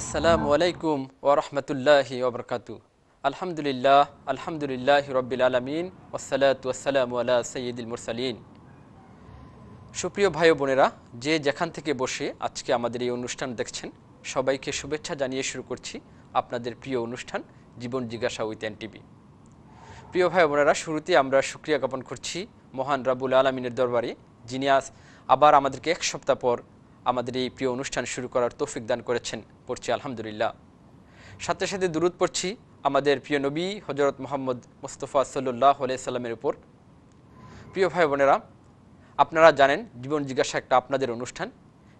আসসালামু আলাইকুম ওরহমতুল্লাহি ওবরকাতু আলহামদুলিল্লাহ আলহামদুলিল্লাহ রব্বিল আলমিন ওসালাত ওয়াসালাম আলা সৈয়দুল মুরসালিন সুপ্রিয় ভাই বোনেরা, যে যেখান থেকে বসে আজকে আমাদের এই অনুষ্ঠান দেখছেন, সবাইকে শুভেচ্ছা জানিয়ে শুরু করছি আপনাদের প্রিয় অনুষ্ঠান, জীবন জিজ্ঞাসা উইথ এন টিভি প্রিয় ভাই বোনেরা, শুরুতে আমরা সুক্রিয়া জ্ঞাপন করছি মহান রাবুল আলমিনের দরবারে, যিনি আজ আবার আমাদেরকে এক সপ্তাহ পর আমাদের এই প্রিয় অনুষ্ঠান শুরু করার তৌফিক দান করেছেন। পড়ছি আলহামদুলিল্লাহ। সাথে সাথে দূরত পড়ছি আমাদের প্রিয় নবী হজরত মোহাম্মদ মুস্তফা সাল্লাহ সাল্লামের উপর। প্রিয় ভাই বোনেরা, আপনারা জানেন জীবন জিজ্ঞাসা একটা আপনাদের অনুষ্ঠান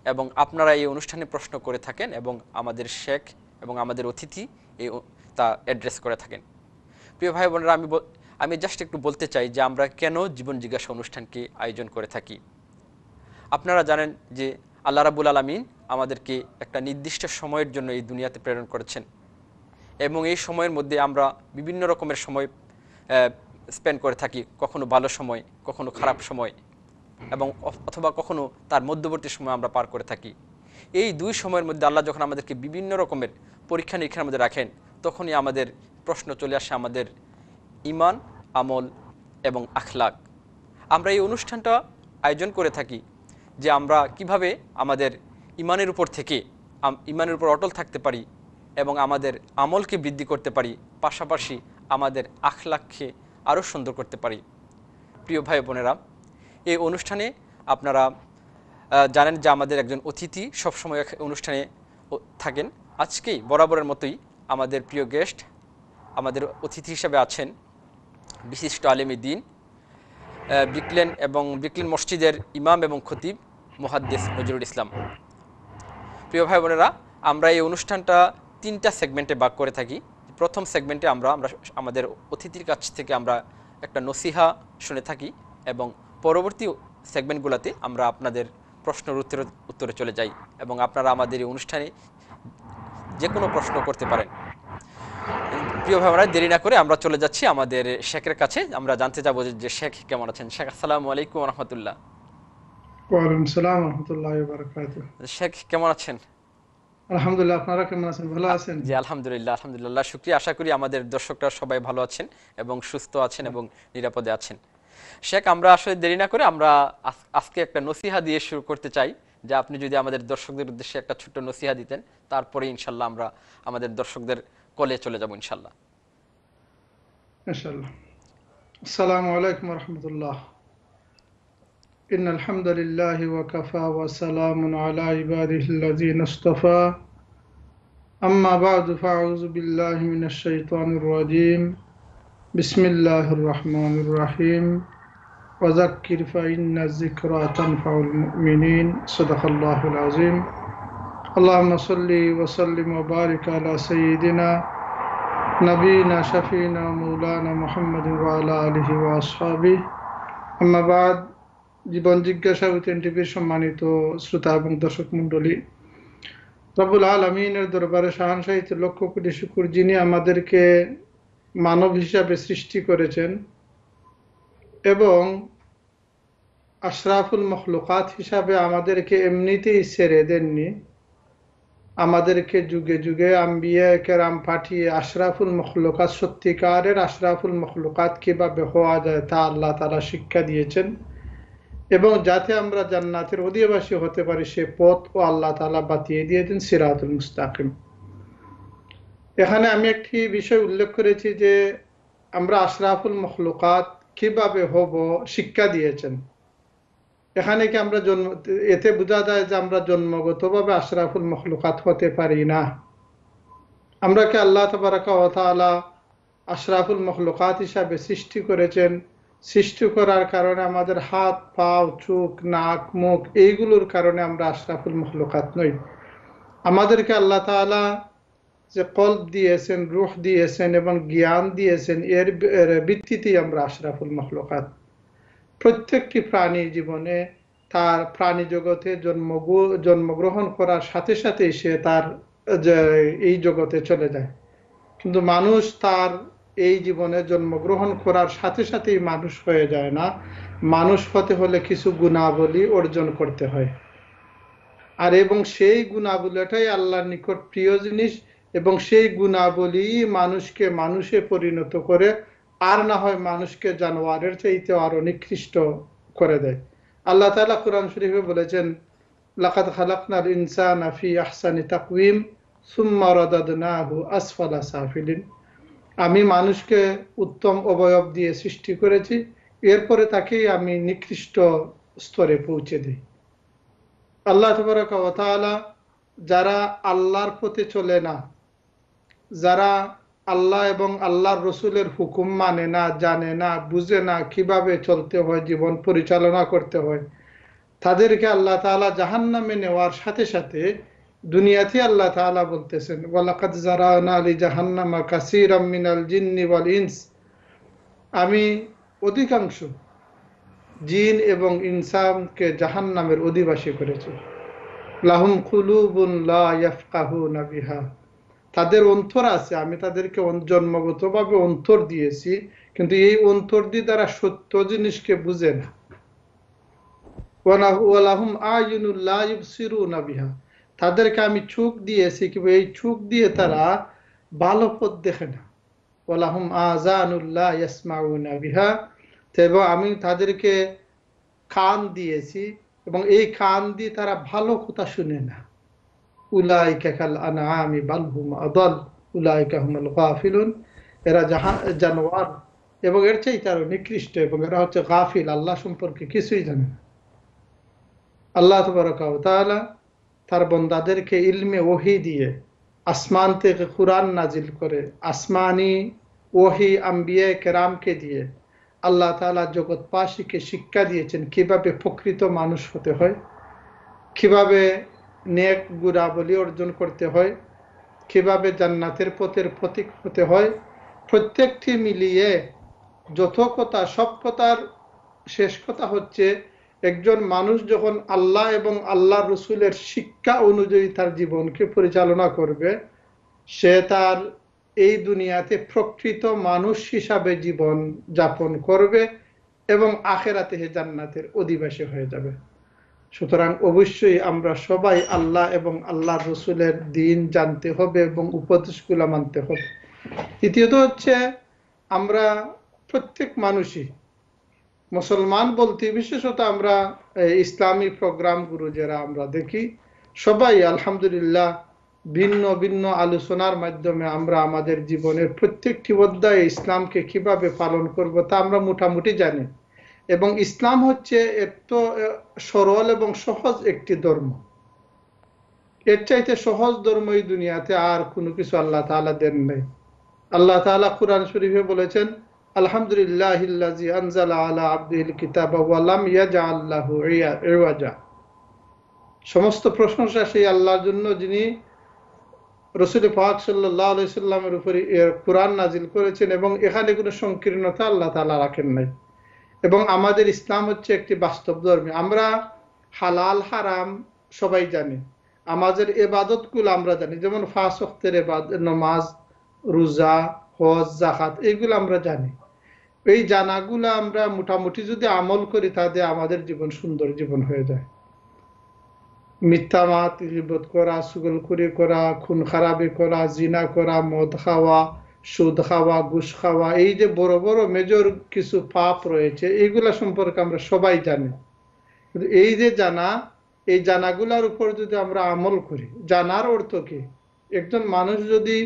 এবং আপনারা এই অনুষ্ঠানে প্রশ্ন করে থাকেন এবং আমাদের শেখ এবং আমাদের অতিথি এই তা অ্যাড্রেস করে থাকেন। প্রিয় ভাই বোনেরা, আমি আমি জাস্ট একটু বলতে চাই যে আমরা কেন জীবন জিজ্ঞাসা অনুষ্ঠানকে আয়োজন করে থাকি? আপনারা জানেন যে আল্লাহ রাবুল আলমিন আমাদেরকে একটা নির্দিষ্ট সময়ের জন্য এই দুনিয়াতে প্রেরণ করেছেন। এবং এই সময়ের মধ্যে আমরা বিভিন্ন রকমের সময় স্পেন্ড করে থাকি। কখনো ভালো সময়, কখনো খারাপ সময় এবং অথবা কখনো তার মধ্যবর্তী সময় আমরা পার করে থাকি। এই দুই সময়ের মধ্যে আল্লাহ যখন আমাদেরকে বিভিন্ন রকমের পরীক্ষা নিরীক্ষার মধ্যে রাখেন, তখনই আমাদের প্রশ্ন চলে আসে আমাদের ইমান আমল এবং আখলাক। আমরা এই অনুষ্ঠানটা আয়োজন করে থাকি। যে আমরা কীভাবে আমাদের ইমানের উপর থেকে ইমানের উপর অটল থাকতে পারি এবং আমাদের আমলকে বৃদ্ধি করতে পারি, পাশাপাশি আমাদের আখলাককে আরও সুন্দর করতে পারি। প্রিয় ভাই বোনেরা, এই অনুষ্ঠানে আপনারা জানেন যে আমাদের একজন অতিথি সবসময় অনুষ্ঠানে থাকেন। আজকেই বরাবরের মতোই আমাদের প্রিয় গেস্ট আমাদের অতিথি হিসেবে আছেন বিশিষ্ট আলেমী দিন ব্রিকলেন এবং ব্রিকলেন মসজিদের ইমাম এবং খতিব মুহাদ্দিস নজরুল ইসলাম। প্রিয় ভাই বোনেরা, আমরা এই অনুষ্ঠানটা তিনটা সেগমেন্টে ভাগ করে থাকি। প্রথম সেগমেন্টে আমরা আমরা আমাদের অতিথির কাছ থেকে আমরা একটা নসিহা শুনে থাকি এবং পরবর্তী সেগমেন্টগুলোতে আমরা আপনাদের প্রশ্নের উত্তরে উত্তরে চলে যাই এবং আপনারা আমাদের এই অনুষ্ঠানে যে কোনো প্রশ্ন করতে পারেন। প্রিয় ভাইরা দেরি না করে আমরা চলে যাচ্ছি আমাদের শেখের কাছে। আমরা জানতে যাব যে- শেখ কেমন আছেন? শেখ আসসালামু আলাইকুম রহমতুল্লাহ শেখ কেমন আছেন? আলহামদুলিল্লাহ আপনারা কেমন আছেন? ভালো আছেন? জি আলহামদুলিল্লাহ আলহামদুলিল্লাহ শুক্রিয়া। আশা করি আমাদের দর্শকরা সবাই ভালো আছেন এবং সুস্থ আছেন এবং নিরাপদে আছেন। শেখ আমরা আসলে দেরি না করে আমরা আজকে একটা নসিহা দিয়ে শুরু করতে চাই যে আপনি যদি আমাদের দর্শকদের উদ্দেশ্যে একটা ছোট্ট নসিহা দিতেন তারপরে ইনশাল্লাহ আমরা আমাদের দর্শকদের কলে চলে যাব ইনশাল্লাহ ইনশাআল্লাহ আসসালামু আলাইকুম রহমতুল্লাহ إن الحمد لله وكفى وسلام على عباده الذين اصطفى أما بعد فأعوذ بالله من الشيطان الرجيم بسم الله الرحمن الرحيم وذكر فإن الذكرى تنفع المؤمنين صدق الله العظيم اللهم صل وسلم وبارك على سيدنا نبينا شفينا مولانا محمد وعلى آله وأصحابه أما بعد জীবন জিজ্ঞাসা উইথেন টিভির সম্মানিত শ্রোতা এবং দর্শক মন্ডলী রবুল আলমিনের দরবারে শাহানশাহিত লক্ষ কোটি শুকুর যিনি আমাদেরকে মানব হিসাবে সৃষ্টি করেছেন এবং আশরাফুল মখলুকাত হিসাবে আমাদেরকে এমনিতেই ছেড়ে দেননি আমাদেরকে যুগে যুগে আম্বিয়া কেরাম পাঠিয়ে আশরাফুল মখলুকাত, সত্যিকারের আশরাফুল মখলুকাত কীভাবে হওয়া যায় তা আল্লাহ তালা শিক্ষা দিয়েছেন। এবং যাতে আমরা জান্নাতের অধিবাসী হতে পারি, সে পথ ও আল্লাহ তালা বাতিয়ে দিয়েছেন সিরাতুল মুস্তাকিম। এখানে আমি একটি বিষয় উল্লেখ করেছি যে আমরা আশরাফুল মখলুকাত কীভাবে হব শিক্ষা দিয়েছেন। এখানে কি আমরা জন্ম, এতে বোঝা যায় যে আমরা জন্মগতভাবে আশরাফুল মখলুকাত হতে পারি না। আমরা কি আল্লাহ তবরাকা আশরাফুল মখলুকাত হিসাবে সৃষ্টি করেছেন? সৃষ্টি করার কারণে আমাদের হাত, পাও, চোখ, নাক, মুখ, এইগুলোর কারণে আমরা আশরাফুল মখলুকাত নই। আমাদেরকে আল্লাহ তাআলা যে কল্প দিয়েছেন, রুহ দিয়েছেন এবং জ্ঞান দিয়েছেন এর ভিত্তিতেই আমরা আশরাফুল মখলুকাত প্রত্যেকটি প্রাণী জীবনে তার প্রাণী জগতে জন্ম জন্মগ্রহণ করার সাথে সাথেই সে তার এই জগতে চলে যায়। কিন্তু মানুষ তার এই জীবনে জন্মগ্রহণ করার সাথে সাথেই মানুষ হয়ে যায় না। মানুষ হতে হলে কিছু গুণাবলী অর্জন করতে হয়। আর এবং সেই গুণাবলীটাই আল্লাহর নিকট প্রিয় জিনিস এবং সেই গুণাবলী মানুষকে মানুষে পরিণত করে আর না হয় মানুষকে জানোয়ারের চাইতে আরও নিকৃষ্ট করে দেয়। আল্লাহ তালা কোরআন শরীফে বলেছেন লাকাত খালাকনাল ইনসান ফি আহসানি রাদাদনাহু আসফালা সাফিলিন। আমি মানুষকে উত্তম অবয়ব দিয়ে সৃষ্টি করেছি, এরপরে তাকেই আমি নিকৃষ্ট স্তরে পৌঁছে দিই। আল্লাহ যারা আল্লাহর পথে চলে না, যারা আল্লাহ এবং আল্লাহর রসুলের হুকুম মানে না, জানে না, বুঝে না কীভাবে চলতে হয়, জীবন পরিচালনা করতে হয়। তাদেরকে আল্লাহ তালা জাহান নামে নেওয়ার সাথে সাথে দুনিয়াতে আল্লাহ তালা বলতেছেন, ওয়ালাকাদ জারানা আলী জাহান্নামা কাসির মিনাল জিন্নি ওয়াল ইনস। আমি অধিকাংশ জিন এবং ইনসামকে জাহান নামের অধিবাসী করেছি। লাহুম খুলুবুন লা ইয়াফকাহুনা বিহা। তাদের অন্তর আছে, আমি তাদেরকে জন্মগতভাবে অন্তর দিয়েছি, কিন্তু এই অন্তর দিয়ে তারা সত্য জিনিসকে বুঝে না। তাদেরকে আমি চোখ দিয়েছি, কিন্তু এই চোখ দিয়ে তারা ভালো পথ দেখে না। ওয়ালাহুম আজানুল্লাহ ইয়াসমাউনা বিহা। এবং আমি তাদেরকে কান দিয়েছি, এবং এই কান দিয়ে তারা ভালো কথা শুনে না। উলাইকা কাল আনআমি বাল হুম আদাল, উলাইকা হুমুল জানোয়ার এবং এর চাইতে আরও নিকৃষ্ট এবং এরা হচ্ছে গাফিল, আল্লাহ সম্পর্কে কিছুই জানে না। আল্লাহ তাআলা তার বন্দাদেরকে ইলমে ওহি দিয়ে আসমান থেকে কোরআন নাজিল করে, আসমানি ওহি আম্বিয়ে কেরামকে দিয়ে আল্লাহ তালা জগৎবাসীকে শিক্ষা দিয়েছেন কীভাবে প্রকৃত মানুষ হতে হয়, কীভাবে নেক গুণাবলী অর্জন করতে হয়, কীভাবে জান্নাতের পথের প্রতীক হতে হয়, প্রত্যেকটি মিলিয়ে যত কথা সব কথার শেষ কথা হচ্ছে, একজন মানুষ যখন আল্লাহ এবং আল্লাহ রসুলের শিক্ষা অনুযায়ী তার জীবনকে পরিচালনা করবে, সে তার এই দুনিয়াতে প্রকৃত মানুষ হিসাবে জীবন যাপন করবে এবং আখেরাতে জান্নাতের অধিবাসী হয়ে যাবে। সুতরাং অবশ্যই আমরা সবাই আল্লাহ এবং আল্লাহ রসুলের দিন জানতে হবে এবং উপদেশগুলো মানতে হবে। তৃতীয়ত হচ্ছে আমরা প্রত্যেক মানুষই, মুসলমান বলতে বিশেষত আমরা ইসলামী প্রোগ্রামগুলো যারা আমরা দেখি, সবাই আলহামদুলিল্লাহ ভিন্ন ভিন্ন আলোচনার মাধ্যমে আমরা আমাদের জীবনের প্রত্যেকটি অধ্যায়ে ইসলামকে কীভাবে পালন করব তা আমরা মোটামুটি জানি। এবং ইসলাম হচ্ছে এত সরল এবং সহজ একটি ধর্ম। এর চাইতে সহজ ধর্ম এই দুনিয়াতে আর কোনো কিছু আল্লাহ তালা দেন নাই। আল্লাহ তালা কোরআন শরীফে বলেছেন আলহামদুলিল্লাহ আনজালা আলা আব্দুল কিতাব ওয়ালাম ইয়াজা আল্লাহ ইওয়াজা। সমস্ত প্রশংসা সেই আল্লাহর জন্য যিনি রসুল পাক সাল্লাহ সাল্লামের উপরে কোরআন নাজিল করেছেন এবং এখানে কোনো সংকীর্ণতা আল্লাহ তালা রাখেন নাই। এবং আমাদের ইসলাম হচ্ছে একটি বাস্তব ধর্মী। আমরা হালাল, হারাম সবাই জানি। আমাদের এবাদতগুলো আমরা জানি। যেমন ফাঁস অক্তের নমাজ, রোজা, হজ জাকাত এইগুলো আমরা জানি। এই জানাগুলো আমরা মোটামুটি যদি আমল করি, তাতে আমাদের জীবন সুন্দর জীবন হয়ে যায়। মিথ্যা মাত করা সুগলখুরি করা, খুন, খারাপি করা, জিনা করা, মদ খাওয়া সুদ খাওয়া ঘুষ খাওয়া এই যে বড় বড় মেজর কিছু পাপ রয়েছে এইগুলা সম্পর্কে আমরা সবাই জানি। কিন্তু এই যে জানা, এই জানাগুলার উপর যদি আমরা আমল করি, জানার অর্থ কি? একজন মানুষ যদি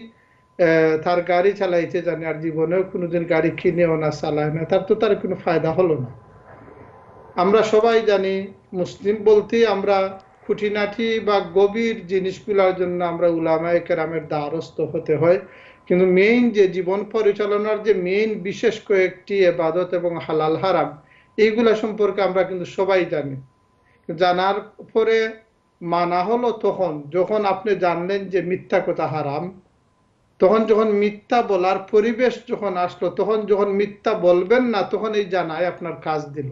তার গাড়ি চালাইতে জানে আর জীবনেও কোনোদিন গাড়ি কিনেও না চালায় না, তার তো তার কোনো ফায়দা হলো না। আমরা সবাই জানি, মুসলিম বলতে আমরা খুঁটিনাটি বা গভীর জিনিসগুলোর জন্য আমরা উলামায় কেরামের দ্বারস্থ হতে হয়। কিন্তু মেইন যে জীবন পরিচালনার যে মেইন বিশেষ কয়েকটি এবাদত এবং হালাল হারাম এইগুলা সম্পর্কে আমরা কিন্তু সবাই জানি। জানার পরে মানা হলো তখন, যখন আপনি জানলেন যে মিথ্যা কথা হারাম, তখন যখন মিথ্যা বলার পরিবেশ যখন আসলো, তখন যখন মিথ্যা বলবেন না, তখন এই জানায় আপনার কাজ দিল।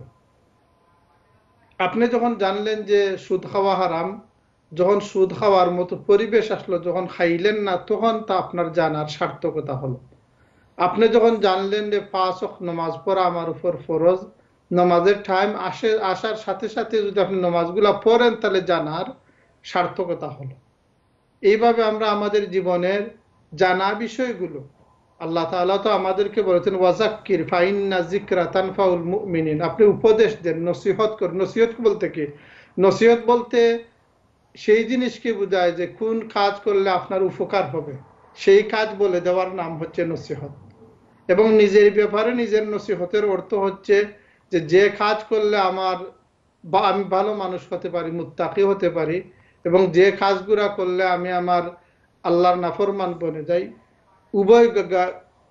আপনি যখন জানলেন যে সুদ খাওয়া হারাম যখন সুদ খাওয়ার মতো পরিবেশ আসলো, যখন খাইলেন না, তখন তা আপনার জানার সার্থকতা হলো। আপনি যখন জানলেন যে পাঁচ নমাজ পড়া আমার উপর ফরজ, নমাজের টাইম আসে, আসার সাথে সাথে যদি আপনি নমাজগুলা পড়েন, তাহলে জানার সার্থকতা হলো। এইভাবে আমরা আমাদের জীবনের জানা বিষয়গুলো, আল্লাহ তাআলা তো আমাদেরকে বলেছেন ওয়াজাক্কির ফাইন্না জিকরা তানফাউল মুমিনিন। আপনি উপদেশ দেন, নসিহত কর, নসিহত বলতে কি? নসিহত বলতে সেই জিনিসকে বোঝায় যে কোন কাজ করলে আপনার উপকার হবে। সেই কাজ বলে দেওয়ার নাম হচ্ছে নসিহত। এবং নিজের ব্যাপারে নিজের নসিহতের অর্থ হচ্ছে যে যে কাজ করলে আমার বা আমি ভালো মানুষ হতে পারি, মুত্তাকি হতে পারি এবং যে কাজগুলা করলে আমি আমার আল্লাহর নাফরমান বনে যাই, উভয়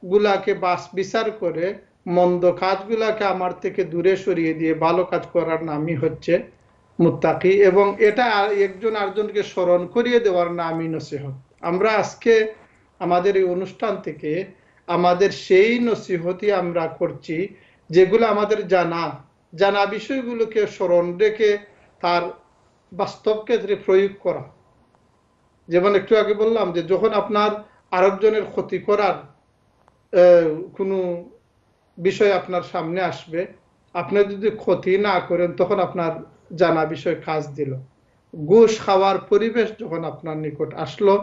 গুলাকে বাস বিচার করে মন্দ কাজগুলাকে আমার থেকে দূরে সরিয়ে দিয়ে ভালো কাজ করার নামই হচ্ছে মুত্তাকি এবং এটা একজন আরেকজনকে স্মরণ করিয়ে দেওয়ার নামই নসিহত। আমরা আজকে আমাদের এই অনুষ্ঠান থেকে আমাদের সেই নসিহতই আমরা করছি যেগুলো আমাদের জানা। জানা বিষয়গুলোকে স্মরণ রেখে তার বাস্তব ক্ষেত্রে প্রয়োগ করা। যেমন একটু আগে বললাম যে যখন আপনার আরেকজনের ক্ষতি করার কোনো বিষয় আপনার সামনে আসবে, আপনি যদি ক্ষতি না করেন তখন আপনার জানা বিষয় কাজ দিল। ঘুষ খাওয়ার পরিবেশ যখন আপনার নিকট আসলো,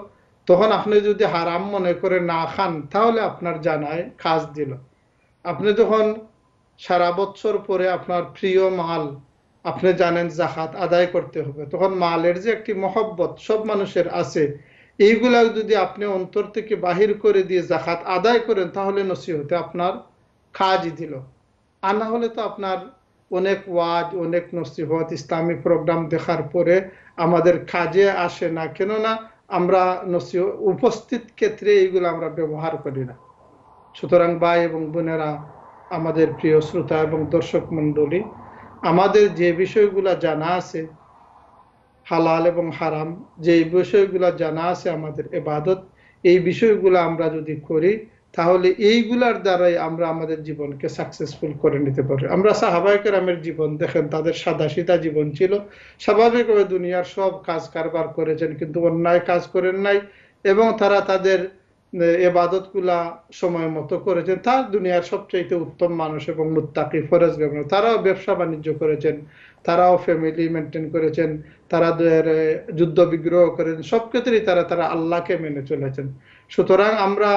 তখন আপনি যদি হারাম মনে করে না খান, তাহলে আপনার জানায় কাজ দিল। আপনি যখন সারা বছর পরে আপনার প্রিয় মাল, আপনি জানেন জাকাত আদায় করতে হবে, তখন মালের যে একটি মহব্বত সব মানুষের আছে, এইগুলা যদি আপনি অন্তর থেকে বাহির করে দিয়ে জাকাত আদায় করেন, তাহলে নসিহতে আপনার কাজই দিল। আর না হলে তো আপনার অনেক ওয়াজ, অনেক নসিহত ইসলামী প্রোগ্রাম দেখার পরে আমাদের কাজে আসে না। কেননা আমরা নসিহ, উপস্থিত ক্ষেত্রে এইগুলো আমরা ব্যবহার করি না। সুতরাং ভাই এবং বোনেরা, আমাদের প্রিয় শ্রোতা এবং দর্শক মন্ডলী আমাদের যে বিষয়গুলা জানা আছে, হালাল এবং হারাম, যে বিষয়গুলা জানা আছে আমাদের এবাদত, এই বিষয়গুলো আমরা যদি করি তাহলে এইগুলার দ্বারাই আমরা আমাদের জীবনকে সাকসেসফুল করে নিতে পারি। আমরা সাহাবাহিকেরামের জীবন দেখেন, তাদের সাদা সিধা জীবন ছিল। স্বাভাবিকভাবে দুনিয়ার সব কাজ কারবার করেছেন, কিন্তু অন্যায় কাজ করেন নাই এবং তারা তাদের এবাদতগুলা সময় মতো করেছেন। তার দুনিয়ার সবচাইতে উত্তম মানুষ এবং মুত্তাকি ফরজ গভর্নর তারাও ব্যবসা বাণিজ্য করেছেন, তারাও ফ্যামিলি মেনটেন করেছেন, তারা যুদ্ধ বিগ্রহ করেছেন। সব ক্ষেত্রেই তারা তারা আল্লাহকে মেনে চলেছেন। সুতরাং আমরা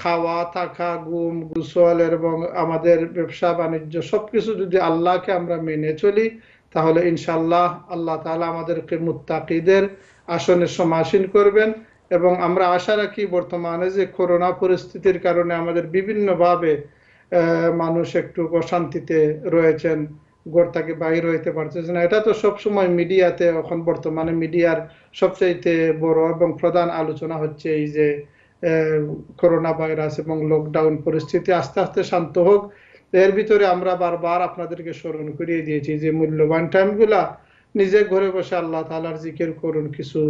খাওয়া, থাকা গুম গুসল এবং আমাদের ব্যবসা, বাণিজ্য সবকিছু যদি আল্লাহকে আমরা মেনে চলি, তাহলে ইনশাল্লাহ আল্লাহ তালা আমাদেরকে মুত্তাকিদের আসনে সমাসীন করবেন এবং আমরা আশা রাখি বর্তমানে যে করোনা পরিস্থিতির কারণে আমাদের বিভিন্নভাবে মানুষ একটু অশান্তিতে রয়েছেন গড় থেকে বাহির হইতে পারতেছে না। এটা তো সবসময় মিডিয়াতে, এখন বর্তমানে মিডিয়ার সবচাইতে বড় এবং প্রধান আলোচনা হচ্ছে এই যে করোনা ভাইরাস এবং লকডাউন পরিস্থিতি আস্তে আস্তে শান্ত হোক। এর ভিতরে আমরা বারবার আপনাদেরকে স্মরণ করিয়ে দিয়েছি যে, মূল্যবান টাইমগুলা নিজে ঘরে বসে আল্লাহ তালার জিকের করুন, কিছু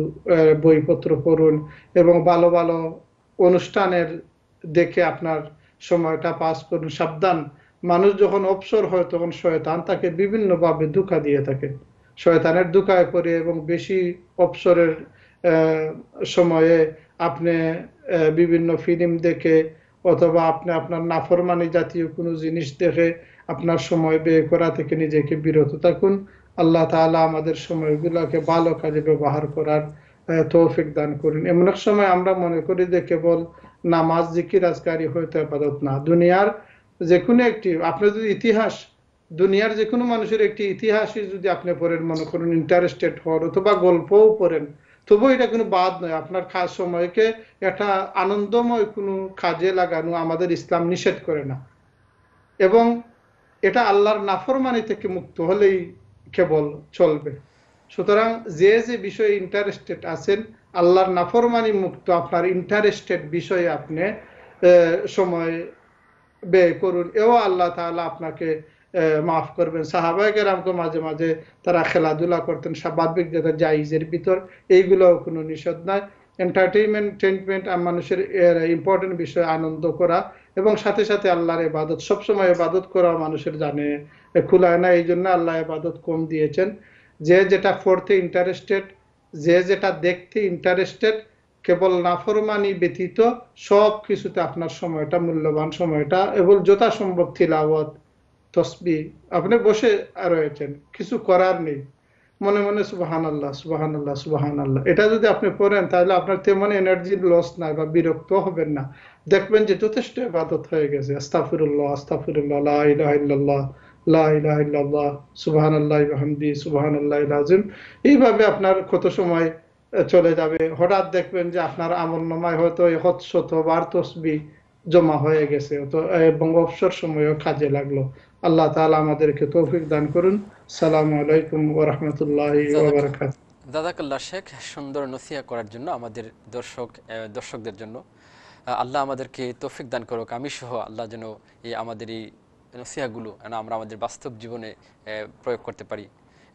বইপত্র পড়ুন এবং ভালো ভালো অনুষ্ঠানের দেখে আপনার সময়টা পাস করুন। সাবধান, মানুষ যখন অবসর হয় তখন শয়তান তাকে বিভিন্নভাবে দুঃখা দিয়ে থাকে। শয়তানের দুঃখায় পড়ে এবং বেশি অবসরের সময়ে আপনি বিভিন্ন ফিল্ম দেখে অথবা আপনি আপনার নাফরমানি জাতীয় কোনো জিনিস দেখে আপনার সময় ব্যয় করা থেকে নিজেকে বিরত থাকুন। আল্লাহ তালা আমাদের সময়গুলোকে ভালো কাজে ব্যবহার করার তৌফিক দান করুন। এমন এক সময় আমরা মনে করি যে কেবল নামাজ, জিকির, আজকারি হয়তো আপাতত না। দুনিয়ার যে কোনো একটি, আপনার যদি ইতিহাস, দুনিয়ার যে কোনো মানুষের একটি ইতিহাসই যদি আপনি পড়েন, মনে করুন ইন্টারেস্টেড হন অথবা গল্পও পড়েন তবু এটা কোনো বাদ নয়। আপনার কাজ সময়কে একটা আনন্দময় কোনো কাজে লাগানো আমাদের ইসলাম নিষেধ করে না। এবং এটা আল্লাহর নাফরমানি থেকে মুক্ত হলেই কেবল চলবে। সুতরাং যে যে বিষয়ে ইন্টারেস্টেড আছেন, আল্লাহর নাফরমানি মুক্ত আপনার ইন্টারেস্টেড বিষয়ে আপনি সময় ব্যয় করুন। এও আল্লাহ তাহলে আপনাকে মাফ করবেন। সাহাবাহিকেরামকে মাঝে মাঝে তারা খেলাধুলা করতেন স্বাভাবিক যেটা জাইজের ভিতর। এইগুলোও কোনো নিষেধ নয়। এন্টারটেইনমেন্ট টেনমেন্ট মানুষের ইম্পর্টেন্ট বিষয়, আনন্দ করা এবং সাথে সাথে আল্লাহর এবাদত সবসময় এবাদত করা মানুষের জানে খুলায় না। এই জন্য আল্লাহ এবাদত কম দিয়েছেন। যে যেটা পড়তে ইন্টারেস্টেড যে যেটা দেখতে ইন্টারেস্টেড কেবল নাফরমানি ব্যতীত সব কিছুতে আপনার সময়টা, মূল্যবান সময়টা এবং যথাসম্ভব তিলাওয়াত তসবি। আপনি বসে রয়েছেন কিছু করার নেই। মনে মনে সুবাহান আল্লাহ সুবাহান আল্লাহ সুবাহান আল্লাহ এটা যদি আপনি পড়েন, তাহলে আপনার তেমন এনার্জির লস নাই বা বিরক্ত হবেন না। দেখবেন যে যথেষ্ট ইবাদত হয়ে গেছে। আস্তাফিরুল্লাহ আস্তাফিরুল্লাহ লা ইলাহা ইল্লাল্লাহ, লা ইলাহা ইল্লাল্লাহ আযীম এইভাবে আপনার কত সময় চলে যাবে। হঠাৎ দেখবেন যে আপনার আমল নামায় হয়তো শতবার তসবিহ জমা হয়ে গেছে। এবং অবসর সময়ও কাজে লাগল। আল্লাহ তাআলা আমাদেরকে তৌফিক দান করুন। সালামু আলাইকুম ওয়া রাহমাতুল্লাহি ওয়া বারাকাতুহু। জাজাকাল্লাহ শেখ সুন্দর নসিহা করার জন্য আমাদের দর্শক দর্শকদের জন্য। আল্লাহ আমাদেরকে তৌফিক দান করুক আমি সহ আল্লাহ যেন এই আমাদের এই নসিহাগুলো যেন আমরা আমাদের বাস্তব জীবনে প্রয়োগ করতে পারি।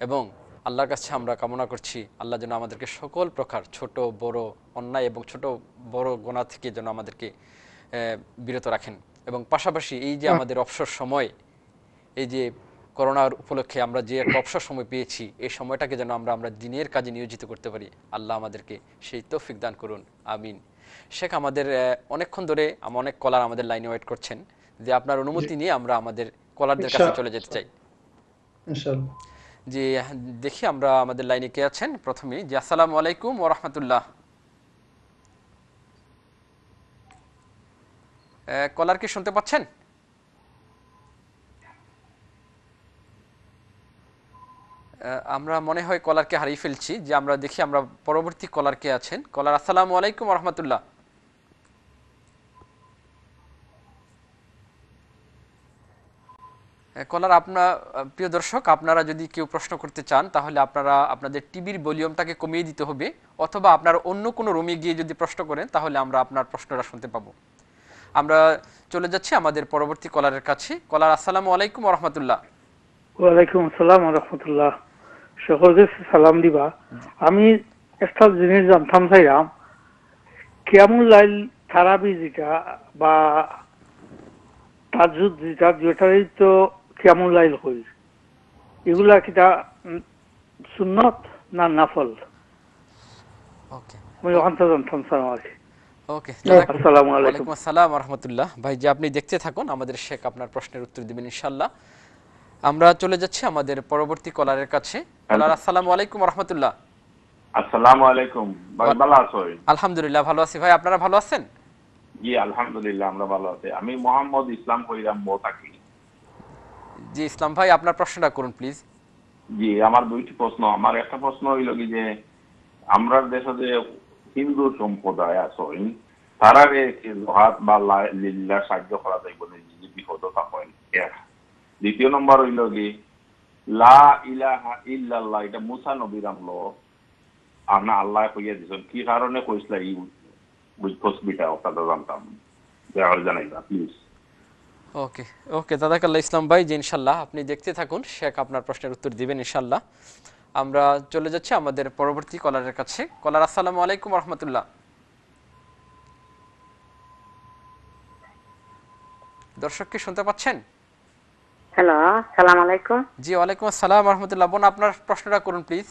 এবং আল্লাহর কাছে আমরা কামনা করছি আল্লাহ যেন আমাদেরকে সকল প্রকার ছোট বড় অন্যায় এবং ছোট বড় গোনা থেকে যেন আমাদেরকে বিরত রাখেন। এবং পাশাপাশি এই যে আমাদের অবসর সময় এই যে করোনার উপলক্ষে আমরা যে একটা অবসর সময় পেয়েছি এই সময়টাকে যেন আমরা আমরা দিনের কাজে নিয়োজিত করতে পারি। আল্লাহ আমাদেরকে সেই তৌফিক দান করুন। আমিন। শেখ আমাদের অনেকক্ষণ ধরে অনেক কলার আমাদের লাইনে ওয়েট করছেন। যে আপনার অনুমতি নিয়ে আমরা আমাদের কলারদের কাছে চলে যেতে চাই। যে দেখি আমরা আমাদের লাইনে কে আছেন। প্রথমেই যে আসসালামু আলাইকুম ও রহমতুল্লাহ। কলার কি শুনতে পাচ্ছেন? আমরা মনে হয় কলারকে হারিয়ে ফেলছি, যে আমরা দেখি আমরা পরবর্তী কলার কে আছেন। কলার, আসসালামু আলাইকুম রহমতুল্লাহ। কলার আপনার প্রিয় দর্শক, আপনারা যদি কেউ প্রশ্ন করতে চান, তাহলে আপনারা আপনাদের টিভির ভলিউমটাকে কমিয়ে দিতে হবে, অথবা আপনার অন্য কোনো রুমে গিয়ে যদি প্রশ্ন করেন, তাহলে আমরা আপনার প্রশ্নটা শুনতে পাবো। আমরা চলে যাচ্ছি আমাদের পরবর্তী কলারের কাছে। কলার, আসসালামু আলাইকুম রহমতুল্লাহ। ওয়ালাইকুম আসসালাম রহমতুল্লাহ। সকলকে সালাম দিবা। আমি একটা জিনিস জানতাম চাইলাম কেমন লাইল থারাবি যেটা বা তাজুদ যেটা যেটারই তো কেমন লাইল হই। এগুলা কিটা সুন্নত না নাফল? ওকে আমি ওখানটা জানতাম সালাম আর ওকে আসসালামু আলাইকুম। আসসালাম রহমতুল্লাহ। ভাই যে আপনি দেখতে থাকুন আমাদের শেখ আপনার প্রশ্নের উত্তর দিবেন ইনশাল্লাহ আমরা চলে যাচ্ছি আমাদের পরবর্তী কলারের কাছে। কলার আসসালামু আলাইকুম রহমতুল্লাহ। আসসালামু আলাইকুম। ভালো আছো? আলহামদুলিল্লাহ ভালো আছি। ভাই আপনারা ভালো আছেন? জি আলহামদুলিল্লাহ আমরা ভালো আছি। আমি মোহাম্মদ ইসলাম কইরাম থাকি জি ইসলাম ভাই আপনার প্রশ্নটা করুন প্লিজ। জি আমার দুইটি প্রশ্ন। আমার একটা প্রশ্ন হইল কি যে আমরা দেশে যে হিন্দু সম্প্রদায় আছে তারা হাত বা লিল্লা সাহায্য করা যাইব না যে বিপদতা হয় এক দ্বিতীয় নম্বর হইল কি? লা ইলাহা ইল্লাল্লাহ, এটা মুসা নবীর আল্লাহ কইয়া দিছেন, কি কারণে ওটা জানতাম। জানাইবা প্লিজ ওকে ওকে দাদাকাল্লা ইসলাম ভাই যে ইনশাল্লাহ, আপনি দেখতে থাকুন, শেখ আপনার প্রশ্নের উত্তর দিবেন ইনশাল্লাহ। আমরা চলে যাচ্ছি আমাদের পরবর্তী কলারের কাছে। কলার, আসসালামু আলাইকুম রহমতুল্লাহ দর্শক কি শুনতে পাচ্ছেন? হ্যালো সালাম আলাইকুম। জি ওয়ালাইকুম আসসালাম রহমতুল্লাহ। বোন আপনার প্রশ্নটা করুন প্লিজ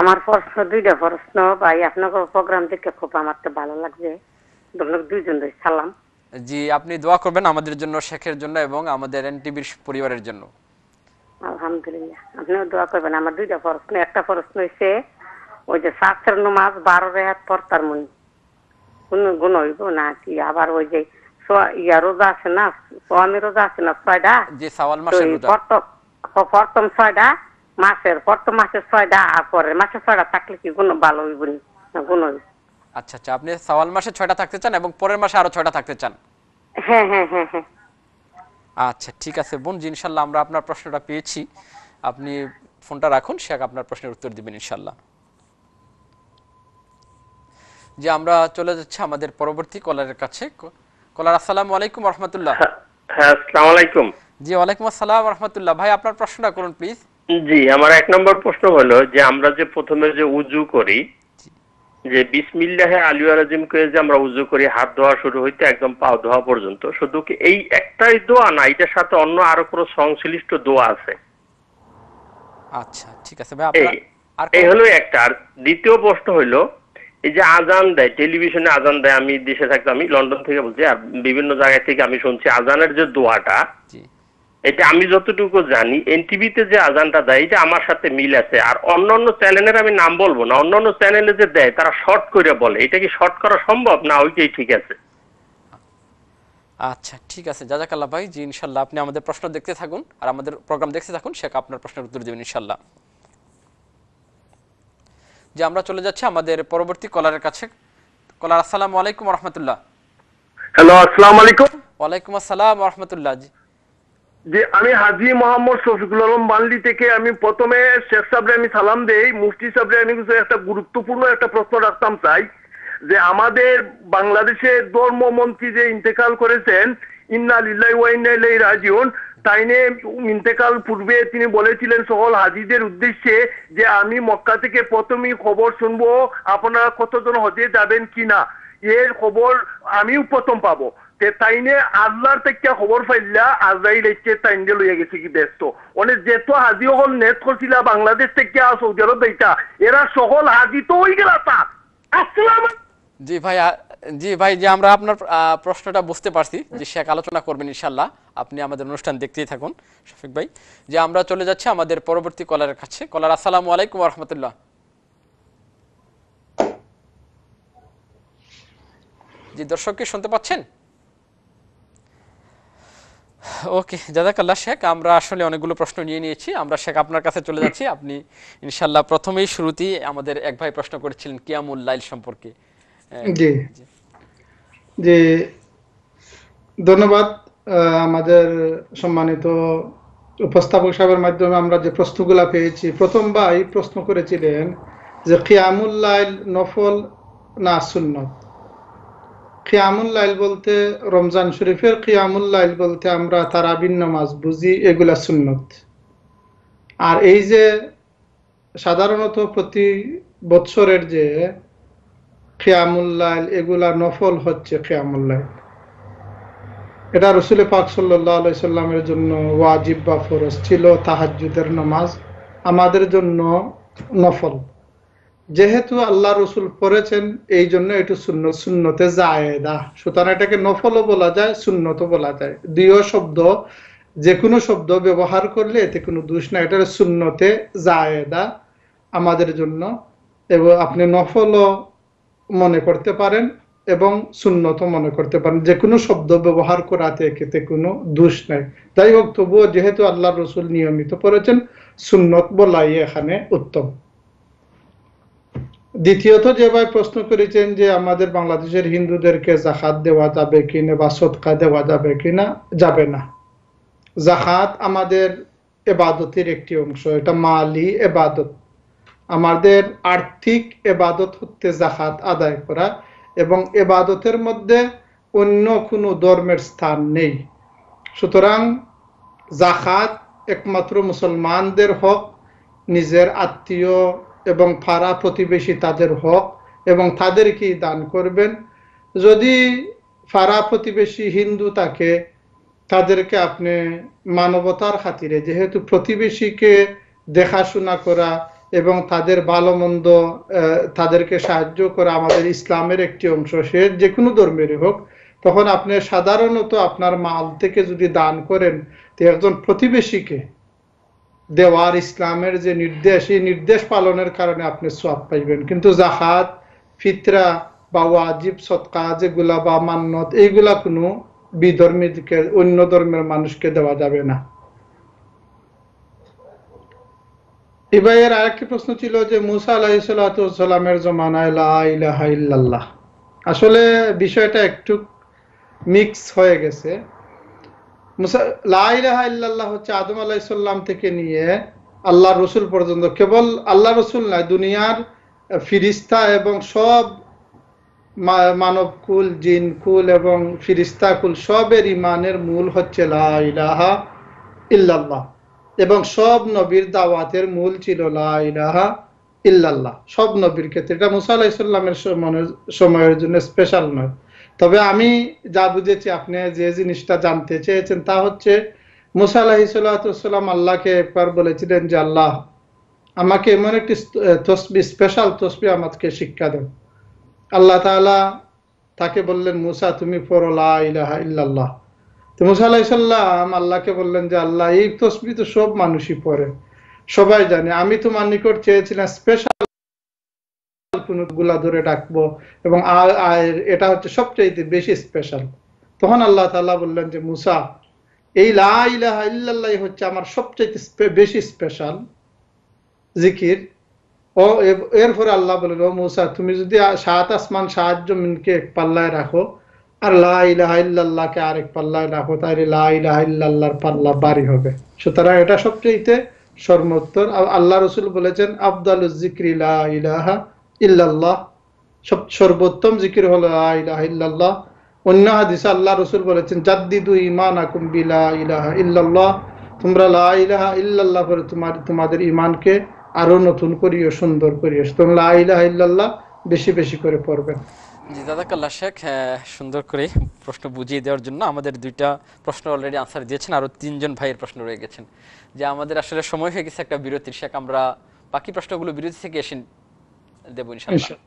আমার প্রশ্ন দুইটা প্রশ্ন। ভাই আপনাকে প্রোগ্রাম দেখে খুব আমার তো ভালো লাগছে। আপনাকে দুইজন সালাম। জি আপনি দোয়া করবেন আমাদের জন্য শেখের জন্য এবং আমাদের এনটিভির পরিবারের জন্য। আলহামদুলিল্লাহ আপনিও দোয়া করবেন। আমার দুইটা প্রশ্ন একটা প্রশ্ন হয়েছে ওই যে শাস্ত্রের নমাজ বারো রেহাত পড়তার মনি। কোন গুণ হইব না কি আবার ওই যে ইয়া রোজা আছে না সোয়ামী রোজা আছে না ছয়টা যে সাওয়াল মাসের রোজা। প্রথম ছয়টা মাসের প্রথম মাসের ছয়টা আর পরের মাসের ছয়টা থাকলে কি গুণ ভালো হইব না? গুণ আচ্ছা আচ্ছা আপনি সাওয়াল মাসে ছয়টা থাকতে চান এবং পরের মাসে আরও ছয়টা থাকতে চান? হ্যাঁ হ্যাঁ হ্যাঁ হ্যাঁ। আচ্ছা ঠিক আছে বোন ইনশাল্লাহ আমরা আপনার প্রশ্নটা পেয়েছি। আপনি ফোনটা রাখুন শেখ আপনার প্রশ্নের উত্তর দিবেন ইনশাল্লাহ। যে আমরা চলে যাচ্ছি আমাদের পরবর্তী কলারের কাছে। কলার আসসালামু আলাইকুম রহমতুল্লাহ। হ্যাঁ আসসালামু আলাইকুম। জি ওয়ালাইকুম আসসালাম রহমতুল্লাহ। ভাই আপনার প্রশ্নটা করুন প্লিজ জি আমার এক নম্বর প্রশ্ন হলো যে আমরা যে প্রথমে যে উজু করি যে বিসমিল্লাহে আলিউ রাজিম করে যে আমরা উজু করি হাত ধোয়া শুরু হইতে একদম পা ধোয়া পর্যন্ত শুধু কি এই একটাই দোয়া না এটার সাথে অন্য আরও কোনো সংশ্লিষ্ট দোয়া আছে? আচ্ছা ঠিক আছে। ভাই আপনার এই হলো একটা। আর দ্বিতীয় প্রশ্ন হইল এই যে আজান দেয় টেলিভিশনে আজান দেয় আমি দেশে থাকতে আমি লন্ডন থেকে বলছি আর বিভিন্ন জায়গা থেকে আমি শুনছি আজানের যে দোয়াটা এটা আমি যতটুকু জানি এনটিভিতে যে আজানটা দেয় এটা আমার সাথে মিল আছে। আর অন্যান্য চ্যানেলের আমি নাম বলব না অন্যান্য চ্যানেলে যে দেয় তারা শর্ট করে বলে। এটা কি শর্ট করা সম্ভব? না ওইটাই ঠিক আছে। আচ্ছা ঠিক আছে। জাজাকাল্লাহ ভাই জি ইনশাল্লাহ। আপনি আমাদের প্রশ্ন দেখতে থাকুন আর আমাদের প্রোগ্রাম দেখতে থাকুন শেখ আপনার প্রশ্নের উত্তর দেবেন ইনশাল্লাহ। যে আমরা চলে যাচ্ছি আমাদের পরবর্তী কলারের কাছে। কলার আসসালামু আলাইকুম রহমতুল্লাহ হ্যালো আসসালামু আলাইকুম। ওয়ালাইকুম আসসালাম রহমতুল্লাহ জি। যে আমি হাজি মোহাম্মদ শফিকুল আলম বানলি থেকে আমি প্রথমে শেখ সাহেবরে আমি সালাম দেই মুফতি সাহেবরে আমি কিছু একটা গুরুত্বপূর্ণ একটা প্রশ্ন রাখতাম চাই যে আমাদের বাংলাদেশের ধর্মমন্ত্রী যে ইন্তেকাল করেছেন ইন্না লিল্লাহি ওয়া ইন্না ইলাইহি রাজিউন তাইনে ইন্তেকাল পূর্বে তিনি বলেছিলেন সকল হাজিদের উদ্দেশ্যে যে আমি মক্কা থেকে প্রথমেই খবর শুনব, আপনারা কতজন হজে যাবেন কিনা। এর খবর আমিও প্রথম পাবো। তাইনে আল্লাহর থেকে খবর পাইলা, আজরাইল এসে তাইনে লইয়া গেছে কি ব্যস্ত। অনেক যেত হাজি হল নেট করছিলা বাংলাদেশ থেকে সৌদি আরব দেইতা এরা সকল হাজি তো হয়ে গেল তা। আসসালাম জি ভাই জি ভাই, যে আমরা আপনার প্রশ্নটা বুঝতে পারছি যে শেখ আলোচনা করবেন ইনশাল্লাহ আপনি আমাদের অনুষ্ঠান দেখতেই থাকুন, শফিক ভাই। যে আমরা চলে যাচ্ছি আমাদের পরবর্তী কলারের কাছে। কলার, আসসালামু আলাইকুম রহমতুল্লাহ। জি, দর্শক কি শুনতে পাচ্ছেন? ওকে জাজাকাল্লাহ শেখ, আমরা আসলে অনেকগুলো প্রশ্ন নিয়ে নিয়েছি। আমরা শেখ আপনার কাছে চলে যাচ্ছি। আপনি ইনশাল্লাহ প্রথমেই শুরুতেই আমাদের এক ভাই প্রশ্ন করেছিলেন, কিয়ামুল লাইল সম্পর্কে। জি। জি ধন্যবাদ আমাদের সম্মানিত উপস্থাপক সাহেবের মাধ্যমে আমরা যে প্রশ্নগুলা পেয়েছি প্রথম ভাই প্রশ্ন করেছিলেন যে খিয়ামুল লাইল নফল না সুন্নত? খিয়ামুল লাইল বলতে রমজান শরীফের খিয়ামুল লাইল বলতে আমরা তারাবিন নামাজ বুঝি এগুলা সুন্নত। আর এই যে সাধারণত প্রতি বৎসরের যে খেয়ামুল্লাইল এগুলা নফল হচ্ছে খেয়ামুল্লাইল এটা রসুল পাক সাল্লাহ জন্য ওয়াজিব বা ফরজ ছিল তাহাজ্জুদের নামাজ। আমাদের জন্য নফল। যেহেতু আল্লাহ রসুল পড়েছেন, এই জন্য একটু শূন্য শূন্যতে জায়েদা। সুতরাং এটাকে নফলও বলা যায় শূন্যতও বলা যায়। দুইও শব্দ যে কোনো শব্দ ব্যবহার করলে এতে কোনো দোষ না এটা শূন্যতে জায়েদা আমাদের জন্য। এবং আপনি নফলও মনে করতে পারেন এবং শূন্যত মনে করতে পারেন। যে কোনো শব্দ ব্যবহার করাতে এতে কোনো দোষ নাই। যাই হোক, তবুও যেহেতু আল্লাহ রসুল নিয়মিত করেছেন সুন্নত বলাই এখানে উত্তম। দ্বিতীয়ত যে ভাই প্রশ্ন করেছেন যে আমাদের বাংলাদেশের হিন্দুদেরকে জাকাত দেওয়া যাবে কিনা বা সৎকা দেওয়া যাবে কিনা, যাবে না। জাকাত আমাদের এবাদতের একটি অংশ। এটা মালি এবাদত। আমাদের আর্থিক এবাদত হচ্ছে জাকাত আদায় করা এবং এবাদতের মধ্যে অন্য কোনো ধর্মের স্থান নেই। সুতরাং জাকাত একমাত্র মুসলমানদের হক, নিজের আত্মীয় এবং পাড়া প্রতিবেশী তাদের হক এবং তাদেরকেই দান করবেন। যদি পাড়া প্রতিবেশী হিন্দু তাকে তাদেরকে আপনি মানবতার খাতিরে, যেহেতু প্রতিবেশীকে দেখাশোনা করা এবং তাদের ভালো মন্দ তাদেরকে সাহায্য করা আমাদের ইসলামের একটি অংশ। সে যে কোনো ধর্মেরই হোক, তখন আপনি সাধারণত আপনার মাল থেকে যদি দান করেন, তো একজন প্রতিবেশীকে দেওয়ার ইসলামের যে নির্দেশ এই নির্দেশ পালনের কারণে আপনি সব পাইবেন। কিন্তু জাহাদ ফিতরা বা ওয়াজিব সৎকা যেগুলা বা মান্নত, এইগুলা কোনো বিধর্মীকে, অন্য ধর্মের মানুষকে দেওয়া যাবে না। ইবাইয়ের আরেকটি প্রশ্ন ছিল যে মুসা আলাহিসাল্লামের জমানায় ইল্লাল্লাহ। আসলে বিষয়টা একটু মিক্স হয়ে গেছে। মুসা, লা ইলাহা ইল্লাল্লাহ হচ্ছে আদম আলাইসাল্লাম থেকে নিয়ে আল্লাহ রসুল পর্যন্ত। কেবল আল্লাহ রসুল নয়, দুনিয়ার ফিরিস্তা এবং সব মা- মানব কুল, জিন কুল এবং ফিরিস্তা কুল সবের ইমানের মূল হচ্ছে লা ইলাহা ইল্লাল্লাহ। এবং সব নবীর দাওয়াতের মূল ছিল লা ইলাহা ইল্লাল্লাহ। সব নবীর ক্ষেত্রে। এটা মুসা আলাহিসাল্লামের সময়ের- সময়ের জন্য স্পেশাল নয়। তবে আমি যা বুঝেছি, আপনি যে জিনিসটা জানতে চেয়েছেন তা হচ্ছে, মুসা আলাহিসাল্লাম আল্লাহকে একবার বলেছিলেন যে, আল্লাহ, আমাকে এমন একটি তসবি স্পেশাল তসবি আমাকে শিক্ষা দেন। আল্লাহ তাআলা তাকে বললেন, মুসা, তুমি পড়ো ইলাহা ইল্লাল্লাহ। তো মুসা আলাইসাল্লাম আল্লাহকে বললেন যে, আল্লাহ, এই তসবি তো সব মানুষই পড়ে। সবাই জানে। আমি তোমার নিকট চেয়েছিলাম স্পেশালগুলা ধরে ডাকবো এবং এটা হচ্ছে সবচেয়ে বেশি স্পেশাল তখন আল্লাহ তাআলা বললেন যে, মুসা, এই লা ইলাহা ইল্লাল্লাহ হচ্ছে আমার সবচেয়ে বেশি স্পেশাল জিকির। ও এরপরে আল্লাহ বলেন ও মুসা, তুমি যদি সাত আসমান সাহায্য মিনকে পাল্লায় রাখো আর লা ইলাহা ইল্লাল্লাহকে আরেক পাল্লায় রাখো তাহলে লা ইলাহা ইল্লাল্লাহর পাল্লা বাড়ি হবে। সুতরাং এটা সবচেয়ে সর্বোত্তর। আল্লাহ রসুল বলেছেন, আফদালুজ জিক্রি ইলাহা ইল্লাল্লাহ। সব সর্বোত্তম জিকির হলো ইলাহা ইল্লাল্লাহ। অন্য হাদিসে আল্লাহ রসুল বলেছেন, জাদ্দিদু ঈমানাকুম বিলা ইলাহা ইল্লাল্লাহ। তোমরা লা ইলাহা ইল্লাল্লাহ করে তোমার তোমাদের ইমানকে আরও নতুন করিও, সুন্দর করিও। তোমরা লা ইলাহা ইল্লাল্লাহ বেশি বেশি করে পড়বে জি দাদাকাল্লা শেখ সুন্দর করে প্রশ্ন বুঝিয়ে দেওয়ার জন্য আমাদের দুইটা প্রশ্ন অলরেডি আনসার দিয়েছেন আরও তিনজন ভাইয়ের প্রশ্ন রয়ে গেছেন যে আমাদের আসলে সময় হয়ে গেছে একটা বিরতির শেখ আমরা বাকি প্রশ্নগুলো বিরতি থেকে এসে দেবো ইনশাল্লাহ।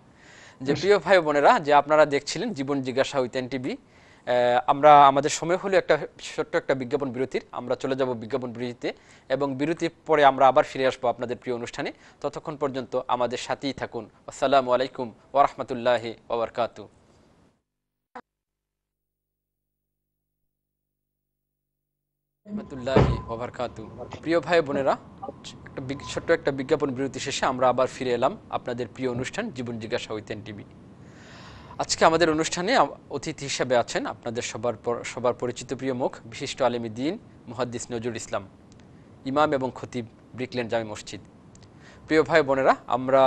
যে প্রিয় ভাই বোনেরা যে আপনারা দেখছিলেন জীবন জিজ্ঞাসা উইতেন টিভি আমরা আমাদের সময় হলো একটা ছোট্ট একটা বিজ্ঞাপন বিরতির। আমরা চলে যাব বিজ্ঞাপন বিরতিতে এবং বিরতির পরে আমরা আবার ফিরে আসব আপনাদের প্রিয় অনুষ্ঠানে। ততক্ষণ পর্যন্ত আমাদের সাথেই থাকুন। আসসালামু আলাইকুম ওরহমতুল্লাহি ওবরকাতু প্রিয় ভাই বোনেরা ছোট্ট একটা বিজ্ঞাপন বিরতি শেষে আমরা আবার ফিরে এলাম আপনাদের প্রিয় অনুষ্ঠান জীবন জিজ্ঞাসা হইতেন টিভি আজকে আমাদের অনুষ্ঠানে অতিথি হিসেবে আছেন আপনাদের সবার সবার পরিচিত প্রিয় মুখ, বিশিষ্ট আলেমী দিন, মুহাদ্দিস নজরুল ইসলাম, ইমাম এবং খতিব ব্রিকল্যান্ড জামি মসজিদ। প্রিয় ভাই বোনেরা, আমরা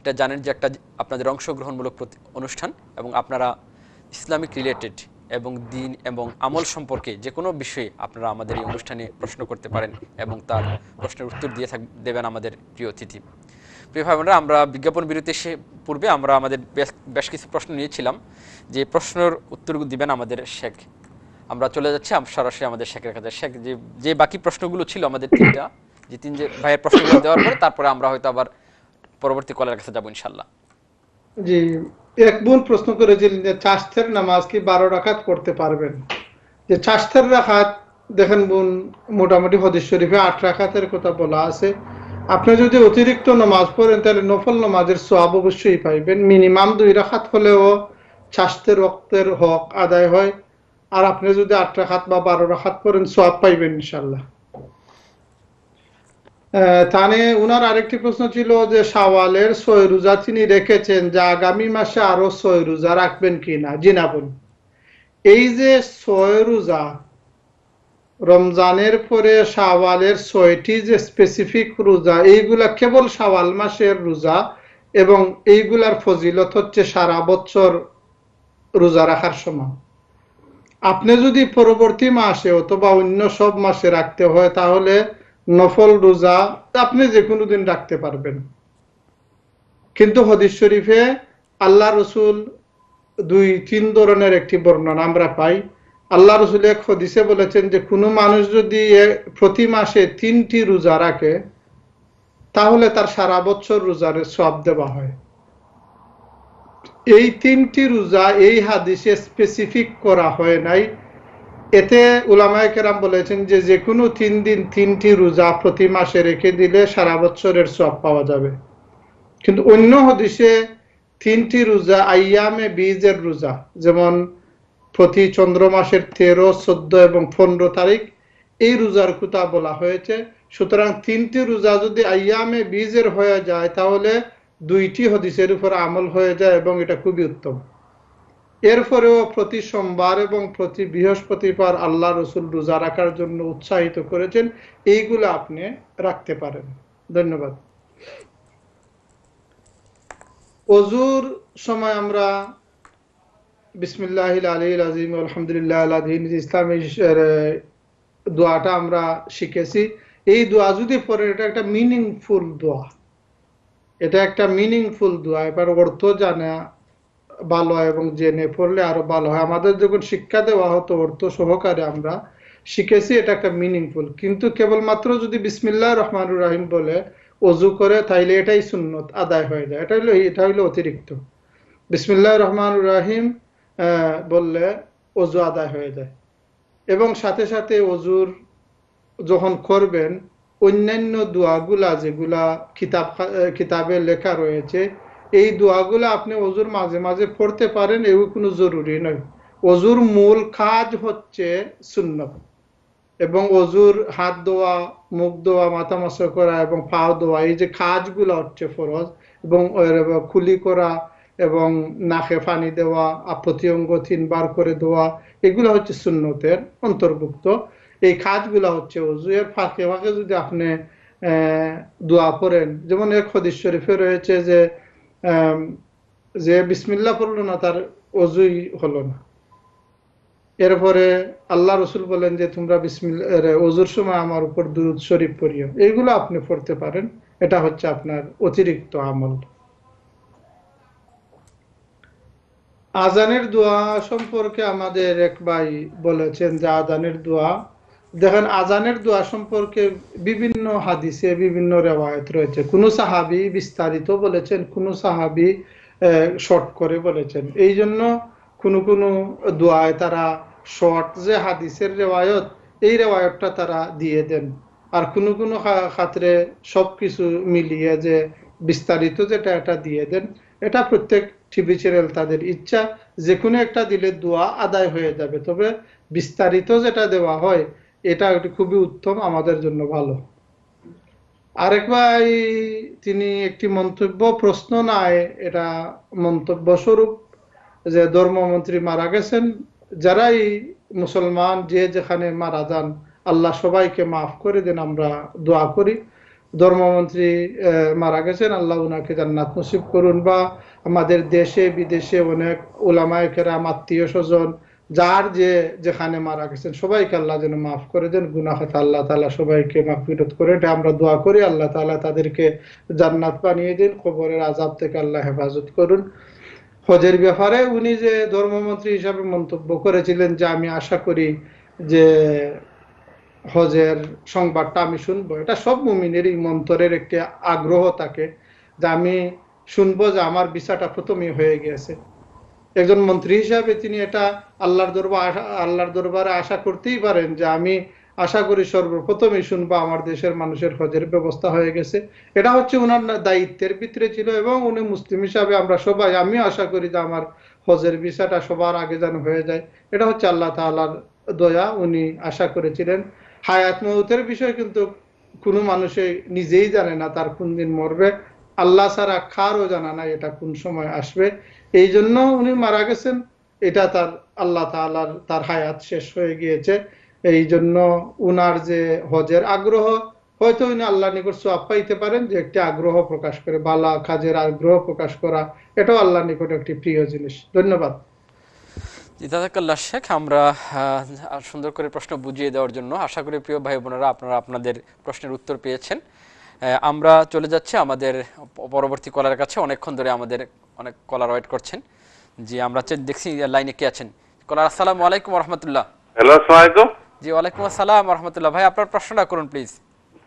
এটা জানেন যে একটা আপনাদের অংশগ্রহণমূলক অনুষ্ঠান এবং আপনারা ইসলামিক রিলেটেড এবং দিন এবং আমল সম্পর্কে যে কোনো বিষয়ে আপনারা আমাদের এই অনুষ্ঠানে প্রশ্ন করতে পারেন এবং তার প্রশ্নের উত্তর দিয়ে থাক দেবেন আমাদের প্রিয় অতিথি। বোনেরা আমরা বিজ্ঞাপন বিরতি পূর্বে আমরা আমাদের বেশ কিছু প্রশ্ন নিয়েছিলাম। যে প্রশ্নের উত্তর দিবেন আমাদের শেখ। আমরা চলে যাচ্ছি সরাসরি আমাদের শেখের কাছে। শেখ, যে যে বাকি প্রশ্নগুলো ছিল আমাদের তিনটা, যে তিন, যে ভাইয়ের প্রশ্নগুলো দেওয়ার পরে তারপরে আমরা হয়তো আবার পরবর্তী কলের কাছে যাব ইনশাল্লাহ জি, এক বোন প্রশ্ন করেছিলেন যে, চাষের নামাজ কি বারো রাখাত পড়তে পারবেন? যে, চাষের রাখাত দেখেন বোন, মোটামুটি হদিস শরীফে আট রাখাতের কথা বলা আছে। আপনি যদি অতিরিক্ত নামাজ পড়েন, তাহলে নফল নামাজের সব অবশ্যই পাইবেন। মিনিমাম দুই রাখাত হলেও চাষের রক্তের হক আদায় হয়। আর আপনি যদি আট রাখাত বা বারো রাখাত পড়েন সব পাইবেন ইনশাল্লাহ তানে উনার আরেকটি প্রশ্ন ছিল যে, শাওয়ালের ছয় রোজা তিনি রেখেছেন যে আগামী মাসে আরও ছয় রোজা রাখবেন কিনা? জি না বোন এই যে ছয় রোজা রমজানের পরে শাওয়ালের ছয়টি যে স্পেসিফিক রোজা, এইগুলা কেবল শাওয়াল মাসের রোজা এবং এইগুলার ফজিলত হচ্ছে সারা বছর রোজা রাখার সময় আপনি যদি পরবর্তী মাসে অথবা অন্য সব মাসে রাখতে হয়, তাহলে নফল রোজা আপনি যে কোনো দিন রাখতে পারবেন। কিন্তু হদিস শরীফে আল্লাহ রসুল দুই তিন ধরনের একটি বর্ণনা আমরা পাই। আল্লাহ রসুল এক হদিসে বলেছেন যে, কোনো মানুষ যদি প্রতি মাসে তিনটি রোজা রাখে, তাহলে তার সারা বছর রোজার সব দেওয়া হয়। এই তিনটি রোজা এই হাদিসে স্পেসিফিক করা হয় নাই। এতে উলামায়ে কেরাম বলেছেন যে যে কোনো তিন দিন তিনটি রোজা প্রতি মাসে রেখে দিলে সারা বছরের সব পাওয়া যাবে। কিন্তু অন্য হদিসে তিনটি রোজা আইয়ামে বীজের রোজা, যেমন প্রতি চন্দ্র মাসের তেরো, চোদ্দ এবং পনেরো তারিখ এই রোজার কথা বলা হয়েছে। সুতরাং তিনটি রোজা যদি আইয়ামে বীজের হয়ে যায়, তাহলে দুইটি হদিসের উপর আমল হয়ে যায় এবং এটা খুবই উত্তম। এরপরেও প্রতি সোমবার এবং প্রতি বৃহস্পতিবার আল্লাহ রসুল রোজা রাখার জন্য উৎসাহিত করেছেন। এইগুলো আপনি রাখতে পারেন। ধন্যবাদ। অজুর সময় আমরা বিসমিল্লাহ আলী আজিম আলহামদুলিল্লাহ আলাদিন ইসলামী দোয়াটা আমরা শিখেছি। এই দোয়া যদি পড়ে, এটা একটা মিনিংফুল দোয়া। এটা একটা মিনিংফুল দোয়া। এবার অর্থ জানা ভালো হয় এবং জেনে পড়লে আরও ভালো হয়। আমাদের যখন শিক্ষা দেওয়া হতো, অর্থ সহকারে আমরা শিখেছি এটা একটা মিনিংফুল কিন্তু কেবলমাত্র যদি বিসমিল্লাহ রহমানুর রাহিম বলে অজু করে, তাইলে এটাই সুন্নত, আদায় হয়ে যায়। এটা হলো, এটা হইল অতিরিক্ত। বিসমিল্লাহ রহমানুর রাহিম বললে অজু আদায় হয়ে যায়। এবং সাথে সাথে অজুর যখন করবেন, অন্যান্য দোয়াগুলা যেগুলা কিতাব কিতাবে লেখা রয়েছে, এই দোয়াগুলা আপনি অজুর মাঝে মাঝে পড়তে পারেন এগুলো কোনো জরুরি নয়। অজুর মূল কাজ হচ্ছে শূন্য এবং অজুর হাত ধোয়া, মুখ ধোয়া, মাথা মাসা করা এবং পা ধোয়া, এই যে কাজগুলো হচ্ছে ফরজ এবং খুলি করা এবং নাকে পানি দেওয়া আপত্তি অঙ্গ তিনবার করে দেওয়া এগুলো হচ্ছে সুন্নতের অন্তর্ভুক্ত। এই কাজগুলো হচ্ছে অজুয়ের ফাঁকে ফাঁকে যদি আপনি দোয়া করেন যেমন এক হদিস শরীফে রয়েছে যে যে বিসমিল্লাহ পড়ল না, তার অজুই হলো না। এরপরে আল্লাহ রসুল বলেন যে, তোমরা বিসমিল্লা অজুর সময় আমার উপর দুরুদ শরীফ পড়িও। এইগুলো আপনি পড়তে পারেন। এটা হচ্ছে আপনার অতিরিক্ত আমল। আজানের দোয়া সম্পর্কে আমাদের এক ভাই বলেছেন যে আজানের দোয়া, দেখেন আজানের দোয়া সম্পর্কে বিভিন্ন হাদিসে বিভিন্ন রেওয়ায়ত রয়েছে। কোন সাহাবি বিস্তারিত বলেছেন, কোন সাহাবি শর্ট করে বলেছেন। এই জন্য কোনো কোনো দোয়ায় তারা শর্ট যে হাদিসের রেওয়ায়ত, এই রেওয়ায়তটা তারা দিয়ে দেন। আর কোনো কোনো খাতরে সবকিছু মিলিয়ে যে বিস্তারিত যেটা, এটা দিয়ে দেন। এটা প্রত্যেক টিভি চ্যানেল তাদের ইচ্ছা যে কোনো একটা দিলে দোয়া আদায় হয়ে যাবে। তবে বিস্তারিত যেটা দেওয়া হয়, এটা খুবই উত্তম, আমাদের জন্য ভালো। আরেক ভাই, তিনি একটি মন্তব্য, প্রশ্ন নাই এটা মন্তব্য স্বরূপ, যে ধর্মমন্ত্রী মারা গেছেন, যারাই মুসলমান, যে যেখানে মারা যান, আল্লাহ সবাইকে মাফ করে দেন, আমরা দোয়া করি। ধর্মমন্ত্রী মারা গেছেন, আল্লাহ উনাকে জান্নাত নসিব করুন। বা আমাদের দেশে, বিদেশে অনেক ওলামায় কেরাম, আত্মীয় স্বজন, যার যে, যেখানে মারা গেছেন, সবাইকে আল্লাহ যেন মাফ করে দেন। গুনাহাত আল্লাহ তালা সবাইকে মাফ বিরোধ করে এটা আমরা দোয়া করি আল্লাহ তালা তাদেরকে জান্নাত বানিয়ে দিন, কবরের আজাব থেকে আল্লাহ হেফাজত করুন। হজের ব্যাপারে উনি যে ধর্মমন্ত্রী হিসাবে মন্তব্য করেছিলেন যে, আমি আশা করি যে হজের সংবাদটা আমি শুনব। এটা সব মুমিনেরই মন্তরের একটি আগ্রহ থাকে যে আমি শুনব যে আমার ভিসাটা প্রথমেই হয়ে গিয়েছে। একজন মন্ত্রী হিসাবে তিনি এটা আল্লাহর দরবার আল্লাহর দরবারে আশা করতেই পারেন যে আমি আশা করি সর্বপ্রথমই শুনব আমার দেশের মানুষের হজের ব্যবস্থা হয়ে গেছে। এটা হচ্ছে ওনার না- দায়িত্বের ভিতরে ছিল এবং উনি মুসলিম হিসাবে আমরা সবাই আমিও আশা করি যে আমার হজের ভিসাটা সবার আগে যেন হয়ে যায়। এটা হচ্ছে আল্লাহ তাআলার দয়া, উনি আশা করেছিলেন। হায়াত মৌতের বিষয় কিন্তু কোনো মানুষে নিজেই জানে না তার কোন দিন মরবে। আল্লাহ ছাড়া কারও জানা না এটা কোন সময় আসবে। এই জন্য উনি মারা গেছেন। এটা তার, আল্লাহ তাআলার, তার হায়াত শেষ হয়ে গিয়েছে। এই জন্য উনার যে হজের আগ্রহ, হয়তো উনি আল্লাহ নিকট সোয়াব পাইতে পারেন যে একটি আগ্রহ প্রকাশ করে, বালা, কাজের আগ্রহ প্রকাশ করা, এটাও আল্লাহ নিকট একটি প্রিয় জিনিস। ধন্যবাদ। শেখ আমরা সুন্দর করে প্রশ্ন বুঝিয়ে দেওয়ার জন্য আশা করি প্রিয় ভাই বোনেরা আপনারা আপনাদের প্রশ্নের উত্তর পেয়েছেন। আমরা চলে যাচ্ছি আমাদের পরবর্তী কলার কাছে। অনেকক্ষণ ধরে আমাদের অনেক কলার ওয়েট করছেন। জি আমরা দেখছি লাইনে কে আছেন। কলার আসসালামু আলাইকুম রহমতুল্লাহ। হ্যালো আসসালামাইকুম জি ওয়ালাইকুম আসসালাম রহমতুল্লাহ। ভাই আপনার প্রশ্নটা করুন প্লিজ।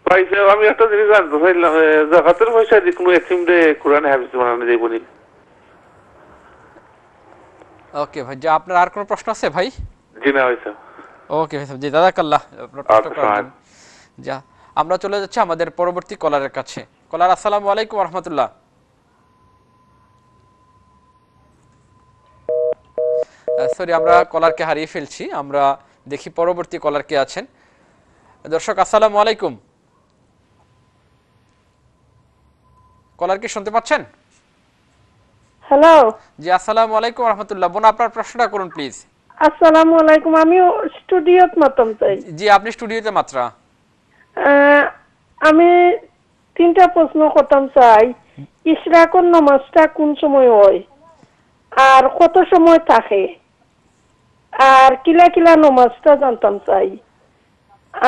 ভাই আমি একটা জিনিস জানতে চাইলাম জাকাতের পয়সা দিয়ে কোনো কোরআন হাফিজ বানানো যাইব নি ওকে ভাই যা আপনার আর কোনো প্রশ্ন আছে ভাই? জি না হয়েছে। ওকে ভাই জি দাদাকাল্লাহ আপনার প্রশ্ন আচ্ছা। করার যা আমরা চলে যাচ্ছি আমাদের পরবর্তী কলারের কাছে। কলার আসসালামু আলাইকুম রহমতুল্লাহ সরি আমরা কলারকে হারিয়ে ফেলছি। আমরা দেখি পরবর্তী কলার কে আছেন। দর্শক আসসালামু আলাইকুম। কলার কি শুনতে পাচ্ছেন? হ্যালো জি আসসালামু আলাইকুম রহমতুল্লাহ। বোন আপনার প্রশ্নটা করুন প্লিজ আসসালামু আলাইকুম। আমি স্টুডিওত মতম চাই জি আপনি স্টুডিওতে মাত্রা? আমি তিনটা প্রশ্ন করতাম চাই। ইশরাকর নামাজটা কোন সময় হয়? আর কত সময় থাকে? আর কিলা কিলা নামাজটা জানতাম চাই।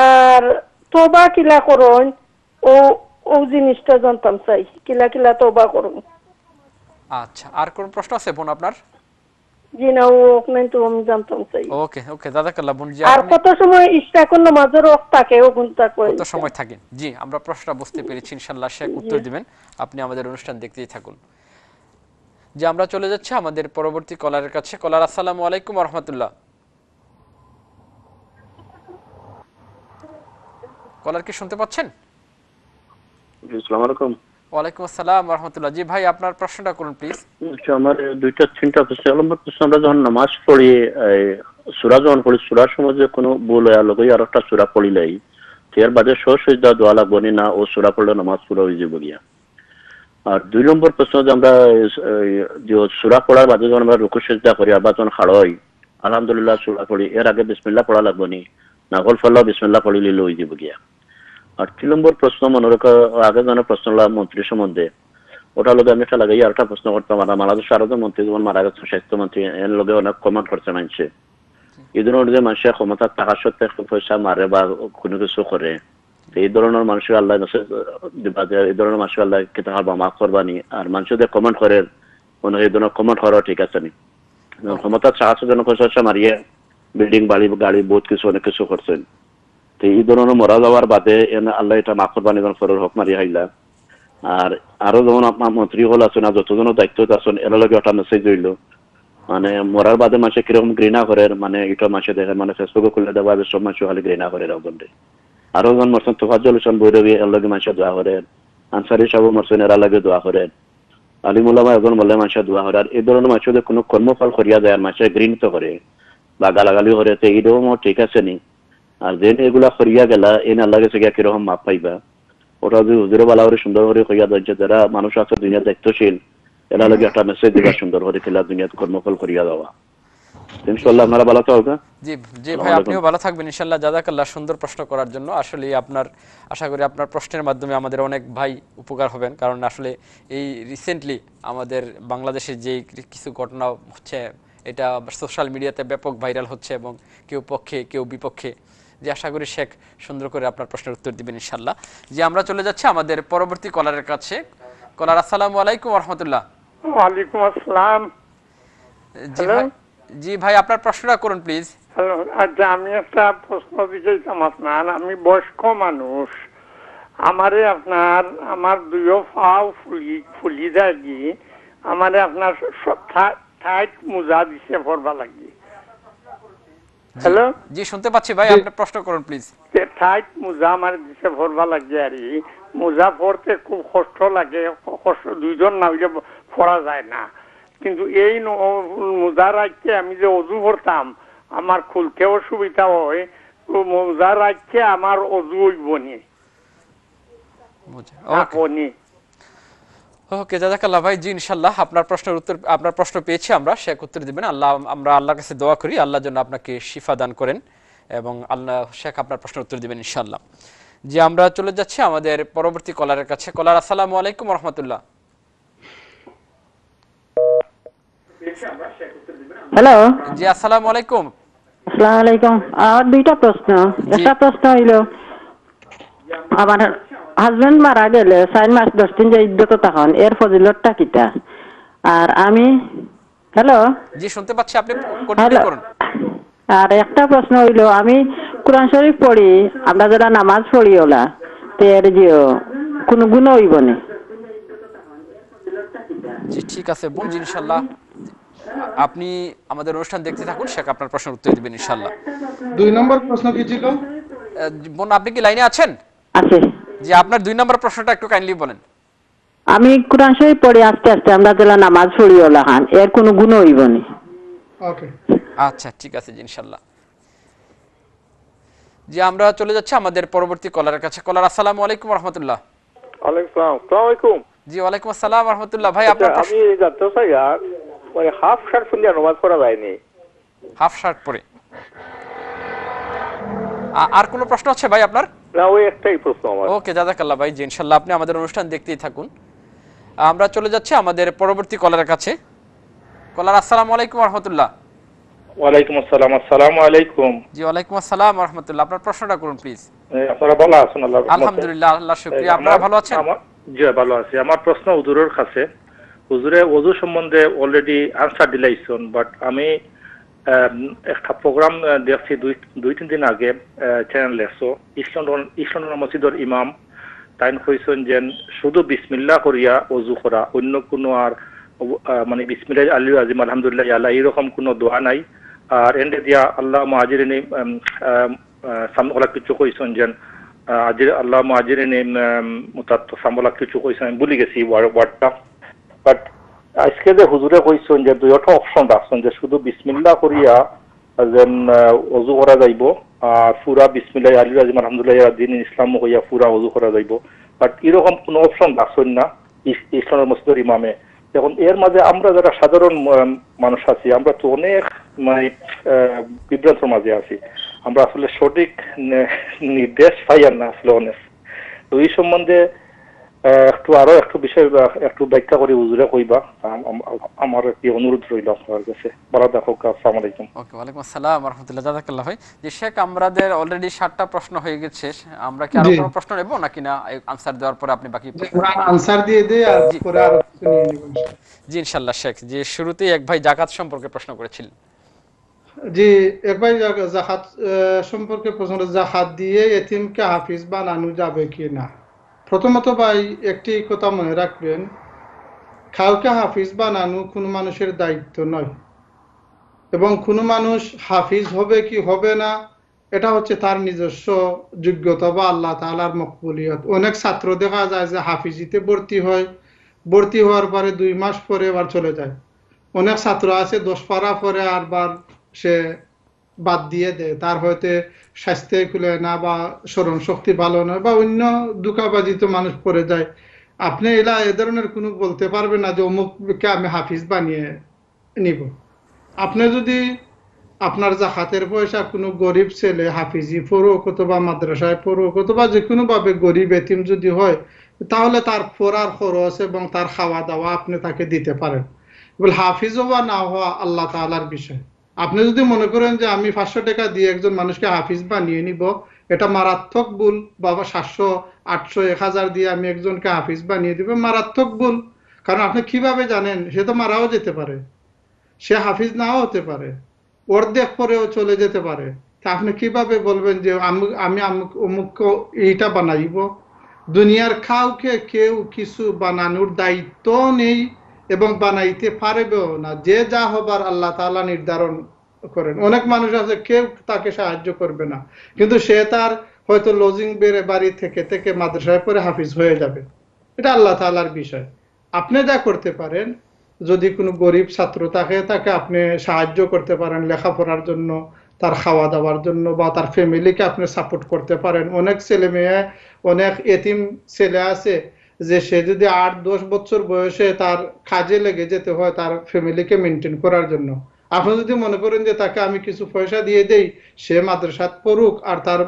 আর তোবা কিলা করন ও ও জিনিসটা জানতাম চাই। কিলা কিলা তোবা করুন। আচ্ছা আর কোন প্রশ্ন আছে বোন আপনার? জি না ও ওখানে তো আমি জানতাম চাই ওকে ওকে দাদাকাল্লাহ বোন জি আর কত সময় নামাজের থাকে ও কই কত সময় থাকেন? জি আমরা প্রশ্নটা বুঝতে পেরেছি ইনশাল্লাহ শেখ উত্তর দিবেন। আপনি আমাদের অনুষ্ঠান দেখতেই থাকুন। যে আমরা চলে যাচ্ছি আমাদের পরবর্তী কলারের কাছে। কলার আসসালামু আলাইকুম রহমতুল্লাহ কলার কি শুনতে পাচ্ছেন? আসসালামু আলাইকুম। ওয়ালাইকুম আসসালাম রহমতুল্লাহ। জি ভাই, আপনার প্রশ্নটা করুন প্লিজ আমার দুইটা প্রশ্ন। আমরা যখন নামাজ পড়ি সূরা যখন পড়ি, সূরার সময় যে কোনো ভুল হয়ে আর একটা সূরা পড়িলাই বাদে দোয়া না ও সূরা পড়লে নামাজ পুরো হয়ে গিয়া। আর দুই নম্বর প্রশ্ন যে আমরা যে পড়ার বাদে যখন আমরা রুকু, সেজদা করি আর বা যখন খাড়ই আলহামদুলিল্লাহ সূরা পড়ি, এর আগে বিসমিল্লাহ পড়া লাগবনি না গল ফল্লাহ বিসমিল্লাহ পড়িলে হয়ে যাবে গিয়া। তিন নম্বর প্রশ্ন মনে রাখা আগে জানা প্রশ্ন হলো মন্ত্রী সম্বন্ধে। ওটা লোকে আমি একটা লাগাই আর একটা প্রশ্ন করতাম আর বাংলাদেশ আরও মন্ত্রী যেমন মারা গেছে স্বাস্থ্যমন্ত্রী এর লোকে অনেক কমেন্ট করছে মানছে। এই ধরনের যে মানুষের ক্ষমতা সত্ত্বে পয়সা মারে বা কোনো কিছু করে এই ধরনের মানুষের আল্লাহ দিবা এই ধরনের মানুষের আল্লাহ কেটে হারবা মাফ করবানি আর মানুষদের কমেন্ট করে মনে এই ধরনের কমেন্ট করা ঠিক আছে নি। ক্ষমতা সাহায্য জনক পয়সা মারিয়ে বিল্ডিং বাড়ি গাড়ি বহুত কিছু অনেক কিছু করছেন তো এই ধরনের মরা যাওয়ার বাদে এনে আল্লাহ এটা মাফ করবানি ফরের হক মারি হাইলা আর আরও যেমন আপনার মন্ত্রী হল আছেন আর যতজন দায়িত্ব আছেন এর লগে একটা মেসেজ হইল মানে মরার বাদে মাসে কীরকম ঘৃণা করে মানে এটা মাসে দেখেন মানে ফেসবুকে খুলে দেওয়া সব মাসে খালি ঘৃণা করে এরকম আরও জন মরছেন তোফাজ্জল হোসেন বৈরবী এর লগে মাসে দোয়া করেন আনসারি সাহু মরছেন এরা লাগে দোয়া করেন আলিমুল্লামা একজন বললে মাসে দোয়া করে আর এই ধরনের মাসে কোনো কর্মফল করিয়া যায় আর মাসে ঘৃণিত করে বা গালাগালি করে তো এইরকম ঠিক আছে নি? আর যেন এগুলা করিয়া গেলা এনে আল্লাহ গেছে গিয়া কীরকম মাপ পাইবা? ওটা যদি হুজুরে বালা করে সুন্দর করে কইয়া যে যারা মানুষ আছে দুনিয়া দায়িত্বশীল এরা লগে একটা মেসেজ দিবা সুন্দর করে খেলা দুনিয়াতে কর্মফল করিয়া দেওয়া। ইনশাল্লাহ আপনারা ভালো থাকবে জি জি ভাই আপনিও ভালো থাকবেন ইনশাল্লাহ জাজাকাল্লাহ সুন্দর প্রশ্ন করার জন্য। আসলে আপনার আশা করি আপনার প্রশ্নের মাধ্যমে আমাদের অনেক ভাই উপকার হবেন কারণ আসলে এই রিসেন্টলি আমাদের বাংলাদেশে যে কিছু ঘটনা হচ্ছে এটা সোশ্যাল মিডিয়াতে ব্যাপক ভাইরাল হচ্ছে এবং কেউ পক্ষে কেউ বিপক্ষে। যে আশা করি শেখ সুন্দর করে আপনার প্রশ্নের উত্তর দিবেন ইনশাল্লাহ যে আমরা চলে যাচ্ছি আমাদের পরবর্তী কলারের কাছে। কলার আসসালামু আলাইকুম রহমতুল্লাহ। ওয়ালাইকুম আসসালাম। জি ভাই জি ভাই আপনার প্রশ্নটা করুন প্লিজ। হ্যালো আচ্ছা আমি একটা প্রশ্ন আপনার। আমি বয়স্ক মানুষ। আমারে আপনার আমার দুইও পাও ফুলি ফুলি যায় আমারে আপনার ঠাইট মোজা দিছে ভরবা লাগি। হ্যালো জি শুনতে পাচ্ছি ভাই আপনি প্রশ্ন করুন প্লিজ মোজা আমার দিছে ভরবা লাগে আর। মোজা পরতে খুব কষ্ট লাগে কষ্ট দুইজন না হইলে পরা যায় না। কিন্তু এই মোজা রাখতে আমি যে অজু করতাম আমার খুলতেও সুবিধা হয় মোজা রাখতে আমার অজু হইব নি। ওকে জাজাকাল্লাহ ভাই জি ইনশাল্লাহ আপনার প্রশ্নের উত্তর আপনার প্রশ্ন পেয়েছি আমরা শেখ উত্তর দিবেন। আল্লাহ আমরা আল্লাহর কাছে দোয়া করি আল্লাহর জন্য আপনাকে শিফা দান করেন এবং আল্লাহ শেখ আপনার প্রশ্নের উত্তর দিবেন ইনশাল্লাহ। জি আমরা চলে যাচ্ছি আমাদের পরবর্তী কলারের কাছে। কলার আসসালামু আলাইকুম রহমতুল্লাহ হ্যালো। জি আসসালামু আলাইকুম। আসসালামু আলাইকুম। আমার দুইটা প্রশ্ন। একটা প্রশ্ন হইল আমার হাজবেন্ড মারা গেলে চার মাস দশ দিন যে ইদ্যত তখন এর ফজিলতটা কিটা? আর আমি হ্যালো? জি শুনতে পাচ্ছি আপনি করুন। আর একটা প্রশ্ন হইল আমি কোরআন শরীফ পড়ি আমরা যারা নামাজ পড়ি ওলা তো এর যে কোনো গুণ হইব না? জি ঠিক আছে বোন জি ইনশাল্লাহ। আপনি আমাদের অনুষ্ঠান দেখতে থাকুন শেখ আপনার প্রশ্নের উত্তর দিবেন ইনশাল্লাহ। দুই নম্বর প্রশ্ন কি ছিল? বোন আপনি কি লাইনে আছেন? আছে। জি আপনার দুই নম্বর প্রশ্নটা একটু কাইন্ডলি বলেন। আমি কোরআন শরীফ পড়ি আস্তে আস্তে আমরা যারা নামাজ পড়ি ওলা হান এর কোনো গুণ হইব না। ওকে আচ্ছা ঠিক আছে জি ইনশাল্লাহ জি আমরা চলে যাচ্ছি আমাদের পরবর্তী কলারের কাছে। কলার আসসালামু আলাইকুম রহমতুল্লাহ। ওয়ালাইকুম সালাম আসসালামু আলাইকুম। জি ওয়ালাইকুম আসসালাম রহমতুল্লাহ। ভাই আচ্ছা, আপনার আমি জানতে চাই আর ওই হাফ শার্ট ফুলিয়া নামাজ পড়া যায়নি। হাফ শার্ট পরে। আর কোনো প্রশ্ন আছে ভাই আপনার? না ওই একটাই প্রশ্ন আমার। ওকে জাজাকাল্লাহ ভাই জি ইনশাল্লাহ আপনি আমাদের অনুষ্ঠান দেখতেই থাকুন। আমরা চলে যাচ্ছি আমাদের পরবর্তী কলারের কাছে। কলার আসসালামু আলাইকুম রহমতুল্লাহ। ওয়ালাইকুম আসসালাম আসসালামু আলাইকুম। জি ওয়ালাইকুম আসসালাম রহমতুল্লাহ। আপনার প্রশ্নটা করুন প্লিজ আপনারা ভালো আছেন আল্লাহ আলহামদুলিল্লাহ আল্লাহ শুক্রিয়া। আপনারা ভালো আছেন? জি ভালো আছি। আমার প্রশ্ন হুজুরের কাছে। হুজুরে সম্বন্ধে অলরেডি আনসার দিলাইছেন বাট আম, একটা প্রোগ্রাম দেখছি দুই তিন দিন আগে চ্যানেল ইস্ট লন্ডন ইস্ট মসজিদের ইমাম তাইন কইছেন যে শুধু বিসমিল্লাহ করিয়া অজু করা, অন্য কোনো আর মানে বিসমিল্লাহ আলী আজিম, আলহামদুলিল্লাহ আল্লাহ এইরকম কোনো দোয়া নাই। আর এন্ডে দিয়া আল্লাহ মহাজিরিনী সামনে কিছু কইছেন যেন আজির আল্লাহ আজিরিন মুতাত সাম্বলা কিছু কইছেন, আমি ভুলে গেছি ওয়ার্ডটা বাট আজকে যে হুজুরে কইছেন যে দুইটা অপশন রাখছেন, যে শুধু বিসমিল্লাহ করিয়া, যেন অজু করা যাইব, আর পুরা বিসমিল্লাহ, আলী রাজিম আলহামদুলিল্লাহ দিন ইসলাম হইয়া পুরা অজু করা যাইব। বাট এরকম কোনো অপশন রাখছেন না ইস- ইসলামের মসজিদের ইমামে। এখন এর মাঝে আমরা যারা সাধারণ মানুষ আছি, আমরা তো অনেক মানে বিভ্রান্তর মাঝে আছি। আমরা আসলে সঠিক নির্দেশ পাই আর না, আসলে অনেক তো এই সম্বন্ধে একটু আরও একটু বিষয় বা একটু ব্যাখ্যা করে উজুরে কইবা আম- আম- আমার একটি অনুরোধ রইল আপনার কাছে বলা দেখো আসসালামু আলাইকুম ওকে ওয়ালাইকুম আসসালাম রহমতুল্লাহ জাজাকাল্লাহ ভাই যে শেখ আমরাদের অলরেডি সাতটা প্রশ্ন হয়ে গেছে। আমরা কি আরও কোনো প্রশ্ন নেব নাকি না? আনসার দেওয়ার পরে আপনি বাকি প্রশ্ন আনসার দিয়ে দিই আর পরে আরও কিছু নিয়ে নিব ইনশাআল্লাহ। জি ইনশাল্লাহ শেখ যে শুরুতেই এক ভাই জাকাত সম্পর্কে প্রশ্ন করেছিলেন জি একবার জাকাত আহ, সম্পর্কে প্রশ্ন জাকাত দিয়ে এতিমকে হাফিজ বানানো যাবে কি না? প্রথমত ভাই, একটি কথা মনে রাখবেন, কাউকে হাফিজ বানানো কোনো মানুষের দায়িত্ব নয়। এবং কোনো মানুষ হাফিজ হবে কি হবে না, এটা হচ্ছে তার নিজস্ব যোগ্যতা বা আল্লাহ তালার মকবুলিয়ত। অনেক ছাত্র দেখা যায় যে হাফিজিতে ভর্তি হয়, ভর্তি হওয়ার পরে দুই মাস পরে আবার চলে যায়। অনেক ছাত্র আছে দশ পারা পরে আরবার সে বাদ দিয়ে দেয় তার হয়তো স্বাস্থ্য খুলে না বা স্মরণ শক্তি ভালো নয় বা অন্য দুকাবাজিত মানুষ পড়ে যায়। আপনি এলা এ ধরনের কোনো বলতে পারবেন না যে অমুককে আমি হাফিজ বানিয়ে নিব। আপনি যদি আপনার জাকাতের পয়সা কোনো গরিব ছেলে, হাফিজি পড়ুক অথবা মাদ্রাসায় পড়ুক অথবা যে কোনো ভাবে গরিব এতিম যদি হয়, তাহলে তার পড়ার খরচ এবং তার খাওয়া দাওয়া আপনি তাকে দিতে পারেন। হাফিজ হওয়া না হওয়া আল্লাহ তাআলার বিষয়। আপনি যদি মনে করেন যে আমি পাঁচশো টাকা দিয়ে একজন মানুষকে হাফিজ বানিয়ে নিব, এটা মারাত্মক ভুল। বাবা, সাতশো, আটশো, এক হাজার দিয়ে আমি একজনকে হাফিজ বানিয়ে দিব, মারাত্মক ভুল। কারণ আপনি কীভাবে জানেন? সে তো মারাও যেতে পারে। সে হাফিজ নাও হতে পারে। অর্ধেক পরেও চলে যেতে পারে। তা আপনি কীভাবে বলবেন যে আমি- অমুক এইটা বানাইব? দুনিয়ার কাউকে কেউ কিছু বানানোর দায়িত্ব নেই। এবং বানাইতে পারবেও না। যে যা হবার আল্লাহ তাআলা নির্ধারণ করেন। অনেক মানুষ আছে, কেউ তাকে সাহায্য করবে না। কিন্তু সে তার হয়তো লজিং বেড়ে বাড়ি থেকে থেকে মাদ্রাসায় পরে হাফিজ হয়ে যাবে। এটা আল্লাহ তাআলার বিষয়। আপনি যা করতে পারেন, যদি কোনো গরিব ছাত্র থাকে, তাকে আপনি সাহায্য করতে পারেন লেখাপড়ার জন্য, তার খাওয়া দাওয়ার জন্য বা তার ফ্যামিলিকে আপনি সাপোর্ট করতে পারেন। অনেক ছেলে মেয়ে অনেক এতিম ছেলে আছে যে সে যদি আট, দশ বছর বয়সে তার কাজে লেগে যেতে হয় তার ফ্যামিলিকে মেনটেন করার জন্য। আপনি যদি মনে করেন যে তাকে আমি কিছু পয়সা দিয়ে দেই, সে মাদ্রাসাত পড়ুক আর তার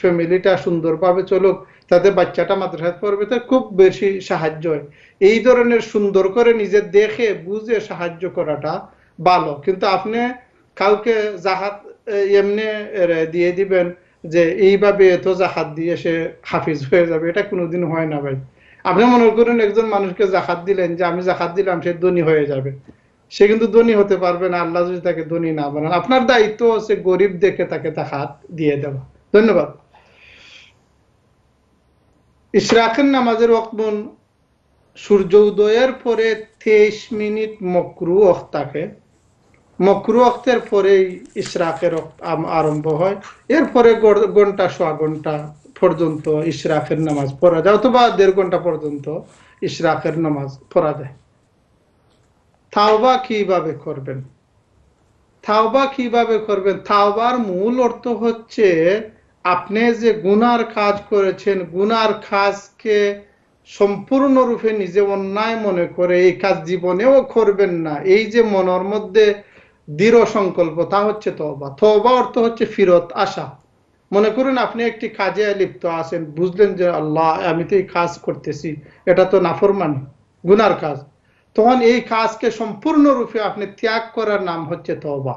ফ্যামিলিটা সুন্দরভাবে চলুক, তাতে বাচ্চাটা মাদ্রাসাত পড়বে তো খুব বেশি সাহায্য হয়। এই ধরনের সুন্দর করে নিজে দেখে বুঝে সাহায্য করাটা ভালো। কিন্তু আপনি কাউকে জাহাত এমনি দিয়ে দিবেন যে, এইভাবে এত জাহাত দিয়ে সে হাফিজ হয়ে যাবে, এটা কোনোদিন হয় না ভাই। আপনি মনে করুন একজন মানুষকে জাকাত দিলেন, যে আমি জাকাত দিলাম, সে ধনী হয়ে যাবে। সে কিন্তু ধনী হতে পারবে না, আল্লাহ যদি তাকে ধনী না বানান। আপনার দায়িত্ব হচ্ছে গরিব দেখে তাকে জাকাত দিয়ে দেওয়া। ধন্যবাদ। ইশরাকের নামাজের ওয়াক্তবন সূর্য উদয়ের পরে তেইশ মিনিট মকরু অক্ত থাকে। মকরু অক্তের পরেই ওয়াক্ত আরম্ভ হয়। এরপরে ঘণ্টা সোয়া ঘণ্টা পর্যন্ত ইশরাকের নামাজ পড়া যায়, অথবা দেড় ঘণ্টা পর্যন্ত ইশরাকের নামাজ পড়া যায়। তাওবা কীভাবে করবেন? তাওবা কীভাবে করবেন? তাওবার মূল অর্থ হচ্ছে আপনি যে গুনার কাজ করেছেন, গুনার কাজকে সম্পূর্ণরূপে নিজে অন্যায় মনে করে এই কাজ জীবনেও করবেন না। এই যে মনের মধ্যে দৃঢ় সংকল্প, তা হচ্ছে তওবা। তওবা অর্থ হচ্ছে ফিরত আসা। মনে করুন আপনি একটি কাজে লিপ্ত আছেন, বুঝলেন যে আল্লাহ, আমি তো এই কাজ করতেছি। এটা তো নাফরমানি, গুনার কাজ। তখন এই কাজকে সম্পূর্ণরূপে আপনি ত্যাগ করার নাম হচ্ছে তওবা।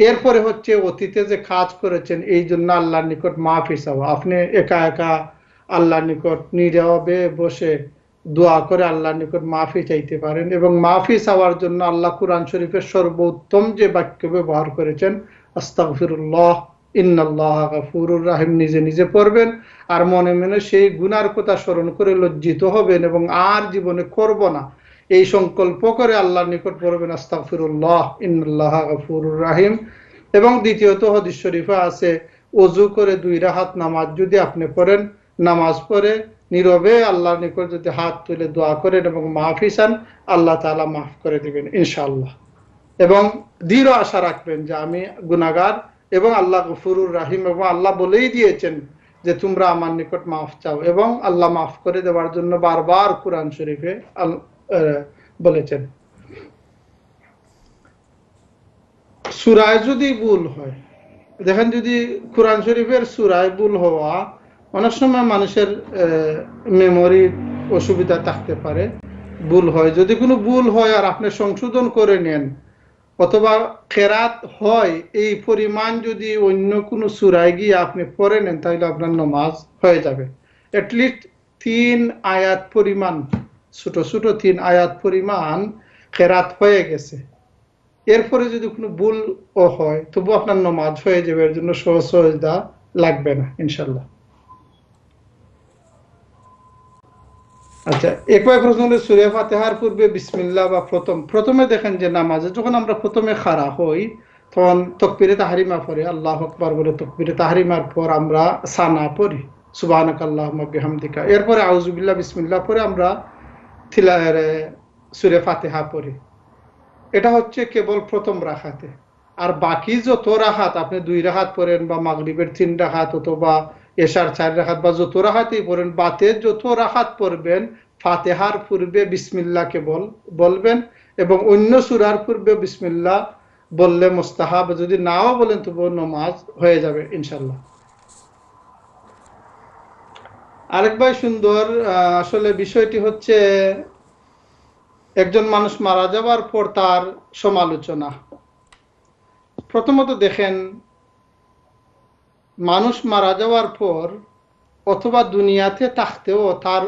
এরপরে হচ্ছে অতীতে যে কাজ করেছেন, এই জন্য আল্লাহর নিকট মাফি চাওয়া আপনি একা একা আল্লাহর নিকট নীরবে বসে দোয়া করে আল্লাহর নিকট মাফি চাইতে পারেন এবং মাফি চাওয়ার জন্য আল্লাহ কুরআন শরীফের সর্বোত্তম যে বাক্য ব্যবহার করেছেন, আস্তাগফিরুল্লাহ। রাহিম, নিজে নিজে পড়বেন। আর মনে মনে সেই গুনার কথা স্মরণ করে লজ্জিত হবেন এবং আর জীবনে করব না। এই সংকল্প করে আল্লাহর নিকট পড়বেন, আস্তাগফিরুল্লাহ, ইন্নাল্লাহ গাফুরুর রাহিম। এবং দ্বিতীয়ত হদিস শরীফে আছে, অজু করে দুই রাহাত নামাজ যদি আপনি পড়েন, নামাজ পড়ে নীরবে আল্লাহর নিকট যদি হাত তুলে দোয়া করেন এবং মাফি চান, আল্লাহ তাআলা মাফ করে দিবেন ইনশাল্লাহ এবং দৃঢ় আশা রাখবেন যে আমি গুনাগার এবং আল্লাহ গফুরুর রাহিম এবং আল্লাহ বলেই দিয়েছেন যে তোমরা আমার নিকট মাফ চাও এবং আল্লাহ মাফ করে দেওয়ার জন্য বারবার কোরআন শরীফে বলেছেন। সুরায় যদি ভুল হয়, দেখেন যদি কোরআন শরীফের সুরায় ভুল হওয়া অনেক সময় মানুষের মেমোরি অসুবিধা থাকতে পারে। ভুল হয়, যদি কোনো ভুল হয় আর আপনি সংশোধন করে নেন অথবা খেরাত হয়, এই পরিমাণ যদি অন্য কোনো সুরায় গিয়ে আপনি পড়ে নেন, তাহলে আপনার নমাজ হয়ে যাবে। অ্যাটলিস্ট তিন আয়াত পরিমাণ, ছোট ছোট তিন আয়াত পরিমাণ খেরাত হয়ে গেছে। এরপরে যদি কোনো ভুল ও হয়, তবু আপনার নমাজ হয়ে যাবে, এর জন্য সহজ সহজদা লাগবে না ইনশাল্লাহ আচ্ছা একবার প্রশ্ন হলো সুরে ফাতেহার পূর্বে বিসমিল্লাহ বা প্রথম প্রথমে দেখেন যে নামাজে যখন আমরা প্রথমে খাড়া হই, তখন তকবিরে তাহারিমা পরে আল্লাহ আকবার বলে তকবিরে তাহারিমার পর আমরা সানা পড়ি সুবাহানাক আল্লাহ বিহামদিকা। এরপরে আউজুবিল্লাহ বিসমিল্লাহ পরে আমরা থিলা সুরে ফাতেহা পড়ি। এটা হচ্ছে কেবল প্রথম রাখাতে। আর বাকি যত রাহাত আপনি দুই রাহাত পড়েন বা মাগরিবের তিন রাহাত অথবা এশার চার রাহাত বা যত রাহাতেই পড়েন বাতের যত রাহাত পড়বেন, ফাতেহার পূর্বে বিসমিল্লা কেবল বলবেন এবং অন্য সুরার পূর্বে বিসমিল্লা বললে মোস্তাহাব, যদি নাও বলেন তবুও নমাজ হয়ে যাবে ইনশাল্লাহ আরেক ভাই সুন্দর আসলে বিষয়টি হচ্ছে একজন মানুষ মারা যাওয়ার পর তার সমালোচনা। প্রথমত দেখেন মানুষ মারা যাওয়ার পর অথবা দুনিয়াতে থাকতেও তার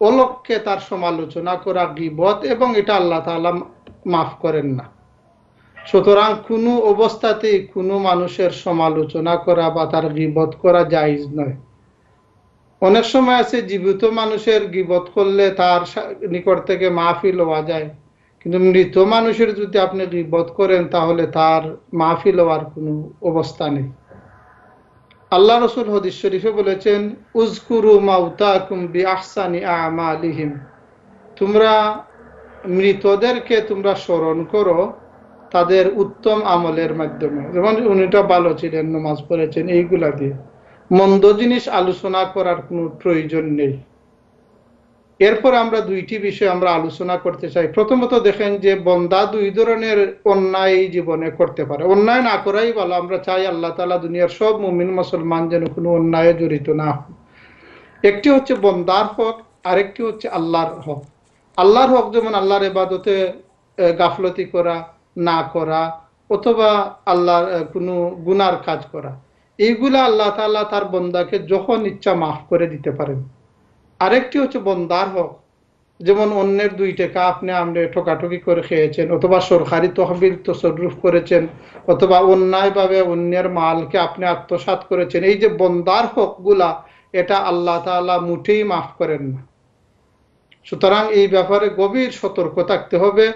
অলক্ষ্যে তার সমালোচনা করা গিবত এবং এটা আল্লাহ তাআলা মাফ করেন না। সুতরাং কোনো অবস্থাতেই কোনো মানুষের সমালোচনা করা বা তার গিবত করা জায়জ নয়। অনেক সময় আছে জীবিত মানুষের গিবত করলে তার নিকট থেকে মাহফিল হওয়া যায়। কিন্তু মৃত মানুষের যদি আপনি গিবত করেন, তাহলে তার মাহফিল হওয়ার কোনো অবস্থা নেই। আল্লাহ রসুল হদিস শরীফে বলেছেন উজকুরু মাউতাকুম বি আহসানি আমালিহিম। তোমরা মৃতদেরকে তোমরা স্মরণ করো, তাদের উত্তম আমলের মাধ্যমে। যেমন উনিটা ভালো ছিলেন, নমাজ পড়েছেন, এইগুলা দিয়ে। মন্দ জিনিস আলোচনা করার কোনো প্রয়োজন নেই। এরপর আমরা দুইটি বিষয় আমরা আলোচনা করতে চাই। প্রথমত দেখেন যে বন্দা দুই ধরনের অন্যায় জীবনে করতে পারে। অন্যায় না করাই ভালো, আমরা চাই আল্লাহ তালা দুনিয়ার সব মুমিন, মুসলমান যেন কোনো অন্যায় জড়িত না হয় একটি হচ্ছে বন্দার হক, আরেকটি হচ্ছে আল্লাহর হক। আল্লাহর হক যেমন আল্লাহর এবাদতে গাফলতি করা, না করা, অথবা আল্লাহর কোনো গুনার কাজ করা, এইগুলা আল্লাহ তাআলা তার বন্দাকে যখন ইচ্ছা মাফ করে দিতে পারেন। আরেকটি হচ্ছে বন্দার হক যেমন অন্যের দুই টাকা আপনি আমরা ঠোকাঠকি করে খেয়েছেন, অথবা সরকারি তহবিল তসরুফ করেছেন, অথবা অন্যায়ভাবে অন্যের মালকে আপনি আত্মসাত করেছেন। এই যে বন্দার হকগুলা এটা আল্লাহ তালা মুঠেই মাফ করেন না। সুতরাং এই ব্যাপারে গভীর সতর্ক থাকতে হবে।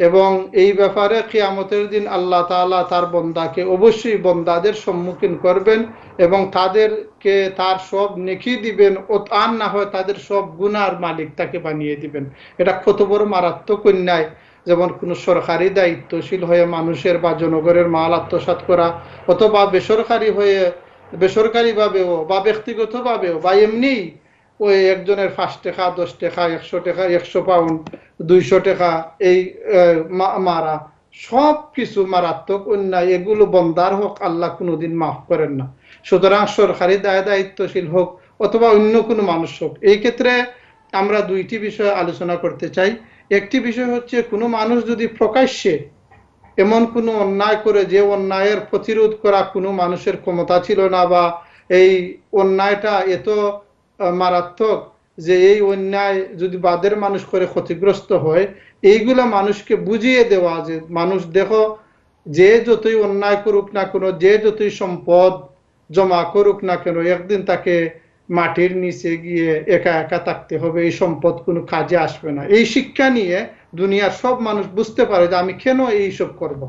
এবং এই ব্যাপারে কিয়ামতের দিন আল্লাহ তাআলা তার বন্দাকে অবশ্যই বন্দাদের সম্মুখীন করবেন এবং তাদেরকে তার সব নেকি দিবেন ও আর না হয় তাদের সব গুনার মালিক তাকে বানিয়ে দিবেন। এটা কত বড় মারাত্মক অন্যায়। যেমন কোনো সরকারি দায়িত্বশীল হয়ে মানুষের বা জনগণের মাল আত্মসাৎ করা, অথবা বেসরকারি হয়ে, বেসরকারিভাবেও বা ব্যক্তিগতভাবেও, বা এমনি ওই একজনের পাঁচ টাকা, দশ টাকা, একশো টাকা, একশো পাউন্ড দুইশো টাকা, এই মারা সব কিছু মারাত্মক অন্যায়, এগুলো বন্দার হোক, আল্লাহ কোনোদিন মাফ করেন না। সুতরাং সরকারি দায় দায়িত্বশীল হোক, অথবা অন্য কোনো মানুষ হোক, এই ক্ষেত্রে আমরা দুইটি বিষয় আলোচনা করতে চাই। একটি বিষয় হচ্ছে, কোনো মানুষ যদি প্রকাশ্যে এমন কোনো অন্যায় করে যে অন্যায়ের প্রতিরোধ করা কোনো মানুষের ক্ষমতা ছিল না বা এই অন্যায়টা এত মারাত্মক যে এই অন্যায় যদি বাদের মানুষ করে ক্ষতিগ্রস্ত হয়, এইগুলা মানুষকে বুঝিয়ে দেওয়া যে মানুষ দেখো, যে যতই অন্যায় করুক না কেন, যে যতই সম্পদ জমা করুক না কেন, একদিন তাকে মাটির নিচে গিয়ে একা একা থাকতে হবে, এই সম্পদ কোনো কাজে আসবে না এই শিক্ষা নিয়ে দুনিয়ার সব মানুষ বুঝতে পারে যে আমি কেন এইসব করব।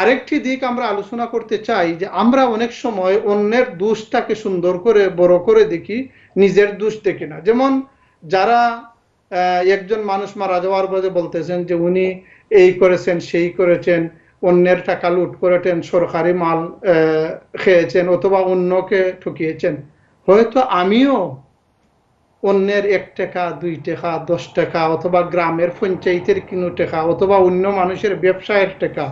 আরেকটি দিক আমরা আলোচনা করতে চাই যে আমরা অনেক সময় অন্যের দোষটাকে সুন্দর করে, বড় করে দেখি নিজের দোষ দেখি না। যেমন যারা একজন মানুষ মারা যাওয়ার পরে বলতেছেন যে উনি এই করেছেন, সেই করেছেন, অন্যের টাকা লুট করেছেন, সরকারি মাল খেয়েছেন অথবা অন্যকে ঠকিয়েছেন। হয়তো আমিও অন্যের এক টাকা, দুই টাকা, দশ টাকা অথবা গ্রামের পঞ্চায়েতের কিনো টাকা অথবা অন্য মানুষের ব্যবসায়ের টাকা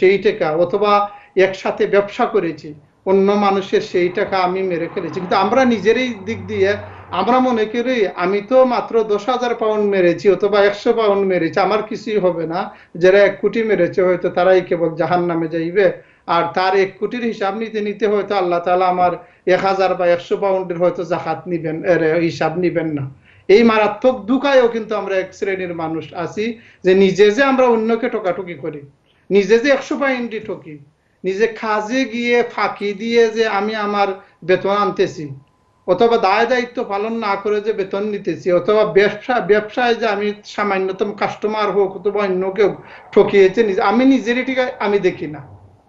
সেই টাকা, অথবা একসাথে ব্যবসা করেছি, অন্য মানুষের সেই টাকা আমি মেরে ফেলেছি। কিন্তু আমরা নিজেরই দিক দিয়ে, আমরা মনে করি আমি তো মাত্র দশ হাজার পাউন্ড মেরেছি অথবা একশো পাউন্ড মেরেছি, আমার কিছুই হবে না। যারা এক কোটি মেরেছে হয়তো তারাই কেবল জাহান নামে যাইবে। আর তার এক কোটির হিসাব নিতে নিতে হয়তো আল্লাহ তালা আমার এক হাজার বা একশো পাউন্ডের হয়তো জাহাত নিবেন হিসাব নিবেন না। এই মারাত্মক দুকায়ও কিন্তু আমরা এক শ্রেণির মানুষ আছি যে নিজে যে আমরা অন্যকে টোকাটুকি করি। নিজে যে একশো পাউন্ডই ঠকি, নিজে কাজে গিয়ে ফাঁকি দিয়ে যে আমি আমার বেতন আনতেছি, অথবা দায় দায়িত্ব পালন না করে যে বেতন নিতেছি, অথবা ব্যবসা, ব্যবসায় যে আমি সামান্যতম কাস্টমার হোক অথবা অন্য কেউ ঠকিয়েছে আমি নিজেরই ঠিক আমি দেখি না।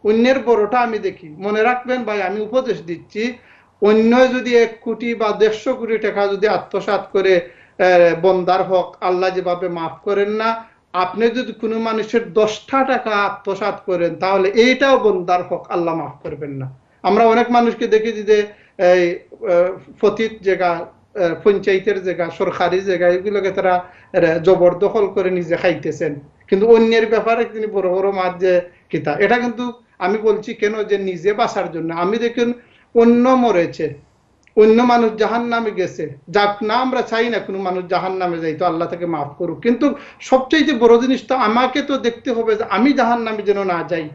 অন্যের বড়টা আমি দেখি। মনে রাখবেন ভাই, আমি উপদেশ দিচ্ছি, অন্য যদি এক কোটি বা দেড়শো কোটি টাকা যদি আত্মসাৎ করে বন্দার হক, আল্লাহ যেভাবে মাফ করেন না আপনি যদি কোনো মানুষের দশটা টাকা আত্মসাৎ করেন, তাহলে এইটাও বন্দার হক আল্লাহ মাফ করবেন না। আমরা অনেক মানুষকে দেখেছি যে, এই ফতিত জায়গা পঞ্চায়েতের জায়গা, সরকারি জায়গা, এগুলোকে তারা জবরদখল করে নিজে খাইতেছেন। কিন্তু অন্যের ব্যাপারে তিনি বড় বড় মাছ যে, কিতা? এটা কিন্তু আমি বলছি কেন যে, নিজে বাঁচার জন্য। আমি দেখুন, অন্য মরেছে। অন্য মানুষ জাহান নামে গেছে। যাক, না আমরা চাই না কোনো মানুষ জাহান নামে যাই তো আল্লাহ তাকে মাফ করুক। কিন্তু সবচেয়ে বড় জিনিস তো আমাকে তো দেখতে হবে যে আমি জাহান নামে যেন না যাই।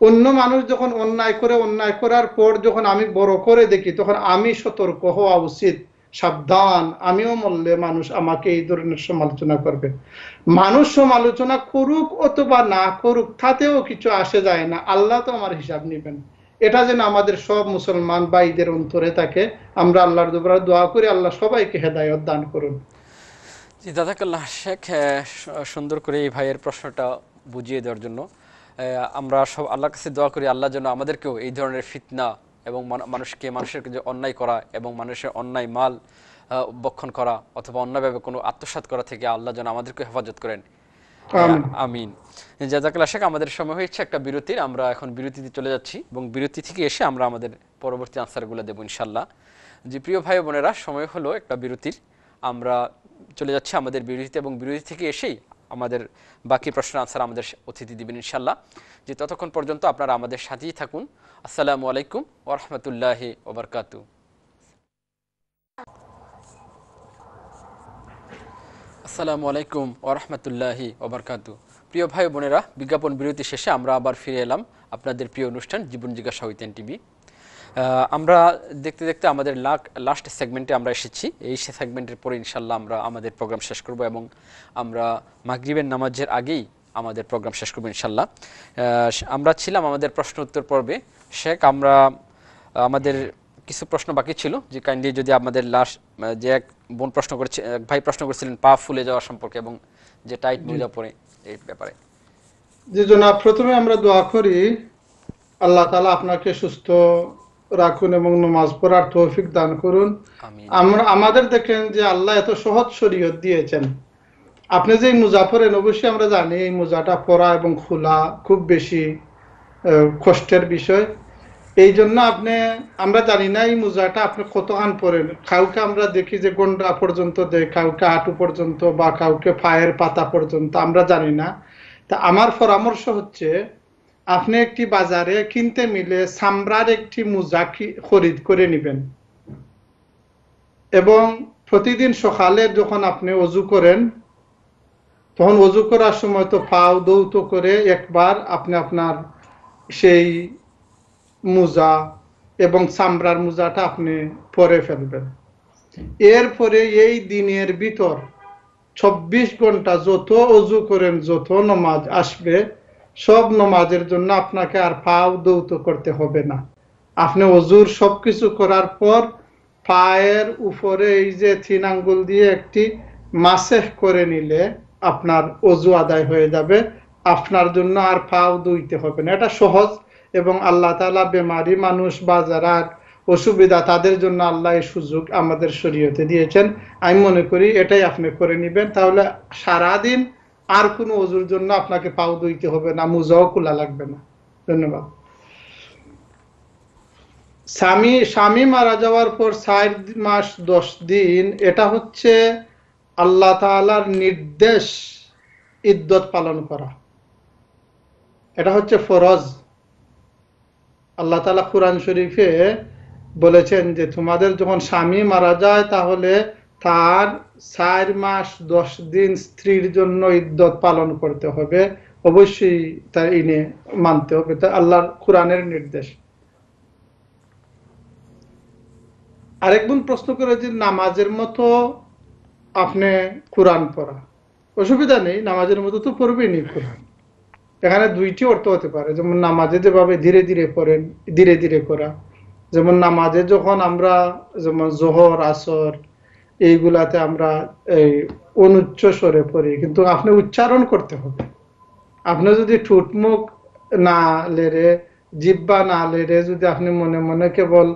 অন্য মানুষ যখন অন্যায় করে, অন্যায় করার পর যখন আমি বড় করে দেখি, তখন আমি সতর্ক হওয়া উচিত। সাবধান, আমিও মরলে মানুষ আমাকে এই ধরনের সমালোচনা করবে। মানুষ সমালোচনা করুক অথবা না করুক, তাতেও কিছু আসে যায় না। আল্লাহ তো আমার হিসাব নেবেন। এটা যেন আমাদের সব মুসলমান ভাইদের অন্তরে থাকে। আমরা আল্লাহর দুবার দোয়া করি, আল্লাহ সবাইকে হেদায়ত দান করুন। জি দাদাকাল্লাহ শেখ সুন্দর করে এই ভাইয়ের প্রশ্নটা বুঝিয়ে দেওয়ার জন্য। আমরা সব আল্লাহর কাছে দোয়া করি, আল্লাহ যেন আমাদেরকেও এই ধরনের ফিতনা এবং মানুষকে মানুষের যে অন্যায় করা এবং মানুষের অন্যায় মাল বক্ষণ করা অথবা অন্যভাবে কোনো আত্মসাৎ করা থেকে আল্লাহ যেন আমাদেরকে হেফাজত করেন। আমিন। জাজাকাল্লাহ শেখ আমাদের সময় হয়েছে একটা বিরতির। আমরা এখন বিরতিতে চলে যাচ্ছি এবং বিরতি থেকে এসে আমরা আমাদের পরবর্তী আনসারগুলো দেবো ইনশাল্লাহ যে প্রিয় ভাই ও বোনেরা সময় হলো একটা বিরতির। আমরা চলে যাচ্ছি আমাদের বিরতিতে এবং বিরতি থেকে এসেই আমাদের বাকি প্রশ্ন আনসার আমাদের অতিথি দিবেন ইনশাল্লাহ যে ততক্ষণ পর্যন্ত আপনারা আমাদের সাথেই থাকুন। আসসালামু আলাইকুম ওরহমতুল্লাহি ওবরকাতু আসসালামু আলাইকুম ওরহমতুল্লাহি ওবরকাতু প্রিয় ভাই বোনেরা, বিজ্ঞাপন বিরতি শেষে আমরা আবার ফিরে এলাম আপনাদের প্রিয় অনুষ্ঠান জীবন জিজ্ঞাসা হইতেন টিভি আমরা দেখতে দেখতে আমাদের লাস্ট সেগমেন্টে আমরা এসেছি। এই সেগমেন্টের পরে ইনশাল্লাহ আমরা আমাদের প্রোগ্রাম শেষ করব এবং আমরা মাগরিবের নামাজের আগেই আমাদের প্রোগ্রাম শেষ করব ইনশাল্লাহ আমরা ছিলাম আমাদের প্রশ্ন উত্তর পর্বে। শেখ, আমরা, আমাদের কিছু প্রশ্ন বাকি ছিল যে কাইন্ডলি যদি আমাদের লাস্ট যে এক বোন প্রশ্ন করেছে এক ভাই প্রশ্ন করেছিলেন পা ফুলে যাওয়া সম্পর্কে এবং যে টাইট মোজা পরে এই ব্যাপারে। যে জনাব প্রথমে আমরা দোয়া করি আল্লাহ তালা আপনাকে সুস্থ রাখুন এবং নমাজ পড়ার তৌফিক দান করুন। আমরা আমাদের দেখেন যে আল্লাহ এত সহজ শরীয়ত দিয়েছেন। আপনি যে মোজা পরেন অবশ্যই আমরা জানি এই মোজাটা পরা এবং খোলা খুব বেশি কষ্টের বিষয়। এই জন্য আপনি, আমরা জানি না এই মোজাটা আপনি কতখান পরেন কাউকে আমরা দেখি যে গন্ডা পর্যন্ত দেয়, কাউকে হাঁটু পর্যন্ত বা কাউকে পায়ের পাতা পর্যন্ত, আমরা জানি না। তা আমার পরামর্শ হচ্ছে, আপনি একটি বাজারে কিনতে মিলে সামরার একটি মোজা খরিদ করে নেবেন। এবং প্রতিদিন সকালে যখন আপনি অজু করেন, তখন অজু করার সময় তো পাও দৌত করে একবার আপনি আপনার সেই মোজা এবং চামড়ার মোজাটা আপনি পরে ফেলবেন। এরপরে এই দিনের ভিতর চব্বিশ ঘণ্টা যত অজু করেন, যত নমাজ আসবে, সব নমাজের জন্য আপনাকে আর পাও দৌত করতে হবে না। আপনি অজুর সবকিছু করার পর পায়ের উপরে এই যে তিন আঙ্গুল দিয়ে একটি মাসেহ করে নিলে আপনার অজু আদায় হয়ে যাবে। আপনার জন্য আর পাও দুইতে হবে না। এটা সহজ এবং আল্লাহ তাআলা বেমারি মানুষ বা যারা অসুবিধা তাদের জন্য আল্লাহ এই সুযোগ আমাদের শরীয়তে দিয়েছেন। আমি মনে করি এটাই আপনি করে নেবেন। তাহলে সারাদিন আর কোনো অজুর জন্য আপনাকে পাও দুইতে হবে না, মুজাও খোলা লাগবে না। ধন্যবাদ। স্বামী স্বামী মারা যাওয়ার পর ষাট মাস, দশ দিন, এটা হচ্ছে আল্লাহ তাআলার নির্দেশ ইদ্যত পালন করা। এটা হচ্ছে ফরজ। আল্লাহ তালা কোরআন শরীফে বলেছেন যে তোমাদের যখন স্বামী মারা যায় তাহলে তার চার মাস, দশ দিন স্ত্রীর জন্য ইদ্যত পালন করতে হবে। অবশ্যই তার ইনে মানতে হবে। তা আল্লাহর কোরআনের নির্দেশ। আরেক বোন প্রশ্ন করে যে নামাজের মতো আপনি কোরআন পড়া। অসুবিধা নেই, নামাজের মতো তো পড়বেনি কোরআন। এখানে দুইটি অর্থ হতে পারে, যেমন নামাজে যেভাবে ধীরে ধীরে পড়েন, ধীরে ধীরে করা যেমন নামাজে যখন আমরা, যেমন জোহর, আসর, এইগুলাতে আমরা এই অনুচ্চ স্বরে পড়ি, কিন্তু আপনি উচ্চারণ করতে হবে। আপনি যদি ঠুটমুখ না লেরে জিব্বা না লেরে যদি আপনি মনে মনে কেবল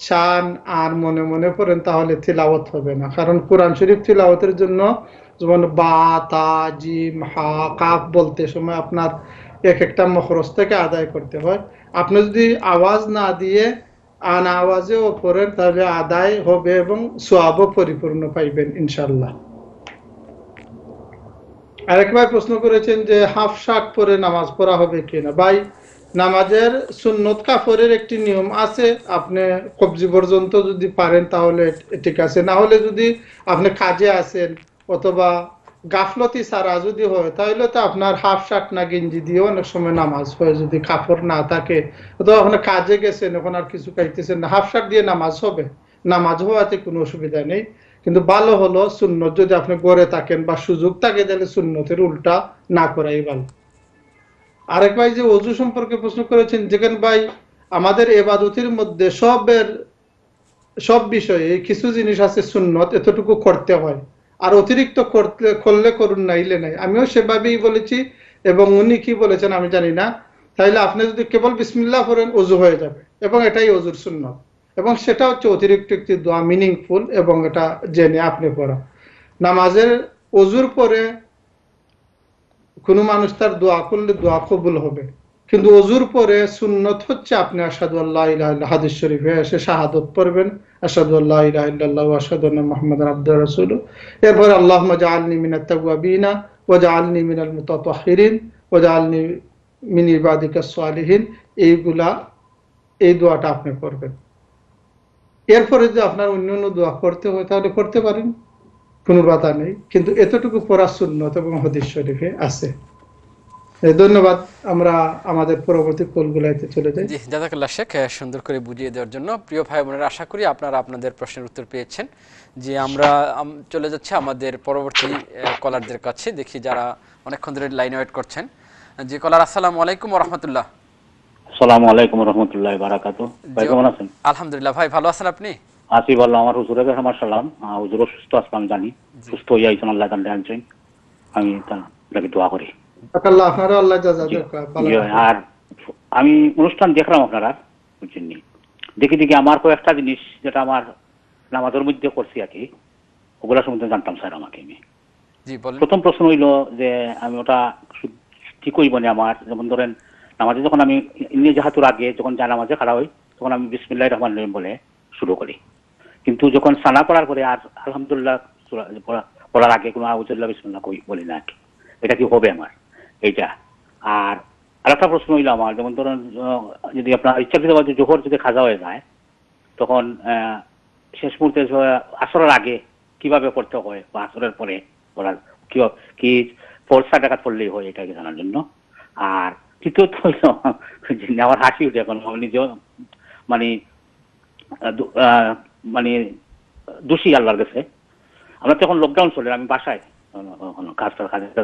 চান আর মনে মনে পড়েন, তাহলে তিলাওয়াত হবে না। কারণ কোরআন শরীফ তিলাওয়াতের জন্য যেমন বা, তা, জিম, হা, কাফ বলতে সময় আপনার এক একটা মখরস থেকে আদায় করতে হয়। আপনি যদি আওয়াজ না দিয়ে আন আওয়াজেও পড়েন, তাহলে আদায় হবে এবং সোয়াবও পরিপূর্ণ পাইবেন ইনশাল্লাহ আরেক ভাই প্রশ্ন করেছেন যে, হাফ শার্ট পরে নামাজ পড়া হবে কিনা? ভাই, নামাজের সুন্নত কাফরের একটি নিয়ম আছে, আপনি কবজি পর্যন্ত যদি পারেন তাহলে ঠিক আছে। না হলে যদি আপনি কাজে আছেন অথবা গাফলতি ছাড়া যদি হয় তাহলে তো আপনার হাফ শার্ট না গেঞ্জি দিয়ে অনেক সময় নামাজ হয় যদি কাপড় না থাকে। অথবা ওখানে কাজে গেছেন, এখন আর কিছু খাইতেছেন না হাফ শার্ট দিয়ে নামাজ হবে। নামাজ হওয়াতে কোনো অসুবিধা নেই। কিন্তু ভালো হলো সুন্নত, যদি আপনি গড়ে থাকেন বা সুযোগ থাকে, তাহলে সুন্নতের উল্টা না করাই ভালো। আরেক ভাই যে অজু সম্পর্কে প্রশ্ন করেছেন যেখানে ভাই, আমাদের এবাদতির মধ্যে সবের, সব বিষয়ে কিছু জিনিস আছে সুন্নত, এতটুকু করতে হয়। আর অতিরিক্ত করলে করুন নাইলে নাই। আমিও সেভাবেই বলেছি এবং উনি কি বলেছেন আমি জানি না। তাইলে আপনি যদি কেবল বিসমিল্লাহ করেন অজু হয়ে যাবে। এবং এটাই অজুর সুন্নত। এবং সেটা হচ্ছে অতিরিক্ত একটি দোয়া মিনিংফুল এবং এটা জেনে আপনি পড়া। নামাজের অজুর পরে কোনো মানুষ তার দোয়া করলে দোয়া কবুল হবে। কিন্তু অজুর পরে সুন্নত হচ্ছে, আপনি আসাদু আল্লাহ হাদিস শরীফে এসে শাহাদত পড়বেন। আল্লাহ এরপরে মিন ইবাদিকাস সালিহিন। এইগুলা, এই দোয়াটা আপনি করবেন এরপরে যদি আপনার অন্য অন্য দোয়া করতে হয়, তাহলে করতে পারেন। কোনো বাধা নেই। কিন্তু এতটুকু পড়া সুন্নত এবং হদিস শরীফে আছে। ধন্যবাদ আমরা আমাদের পরবর্তী কলগুলাইতে চলে যাই। জি জাজাকাল্লাহ শেখ সুন্দর করে বুঝিয়ে দেওয়ার জন্য। প্রিয় ভাই বোনেরা আশা করি আপনারা আপনাদের প্রশ্নের উত্তর পেয়েছেন। যে আমরা চলে যাচ্ছে আমাদের পরবর্তী কলারদের কাছে। দেখি যারা অনেকক্ষণ ধরে লাইন ওয়েট করছেন। যে কলার আসসালামু আলাইকুম রহমতুল্লাহ সালামু আলাইকুম রহমতুল্লাহ বারাকাতু ভাই কেমন আছেন? আলহামদুলিল্লাহ ভাই ভালো আছেন আপনি? আসি আমার হুজুরের কাছে আমার সালাম হুজুরও সুস্থ আসলাম জানি। সুস্থ হয়ে আল্লাহ আনছেন আমি তাকে দোয়া করি। ইয়ে, আর আমি অনুষ্ঠান দেখলাম আপনারা বুঝছেন দেখি দেখি আমার কয়েকটা জিনিস যেটা আমার নামাজের মধ্যে করছি আর কি ওগুলা সম্বন্ধে জানতাম স্যার আমাকে আমি। প্রথম প্রশ্ন হইল যে আমি ওটা ঠিক হইব না আমার যেমন ধরেন নামাজে যখন আমি ইন্দিয়া জাহাতুর আগে যখন যা নামাজে খাড়া হই তখন আমি বিসমিল্লাহ রহমান রহিম বলে শুরু করি। কিন্তু যখন সানা পড়ার পরে আর আলহামদুলিল্লাহ সূরা পড়ার আগে কোনো আউজুল্লাহ বিসমিল্লাহ কই বলি না আর কি। এটা কি হবে আমার? এইটা। আর আরেকটা প্রশ্ন হইল আমার যেমন ধরেন যদি আপনার ইচ্ছাকৃতভাবে জোহর যদি খাজা হয়ে যায় তখন শেষ মুহূর্তে আসরের আগে কীভাবে করতে হয় বা আসরের পরে কি কি ফোর্সা টাকাত পড়লেই হয় এটাকে জানার জন্য। আর তৃতীয়ত হইল আমার হাসি উঠে এখন নিজেও মানে মানে দোষী আল্লাহর কাছে। আমরা তখন লকডাউন চলে আমি বাসায় আহ, কোনো কাজ নাই। তো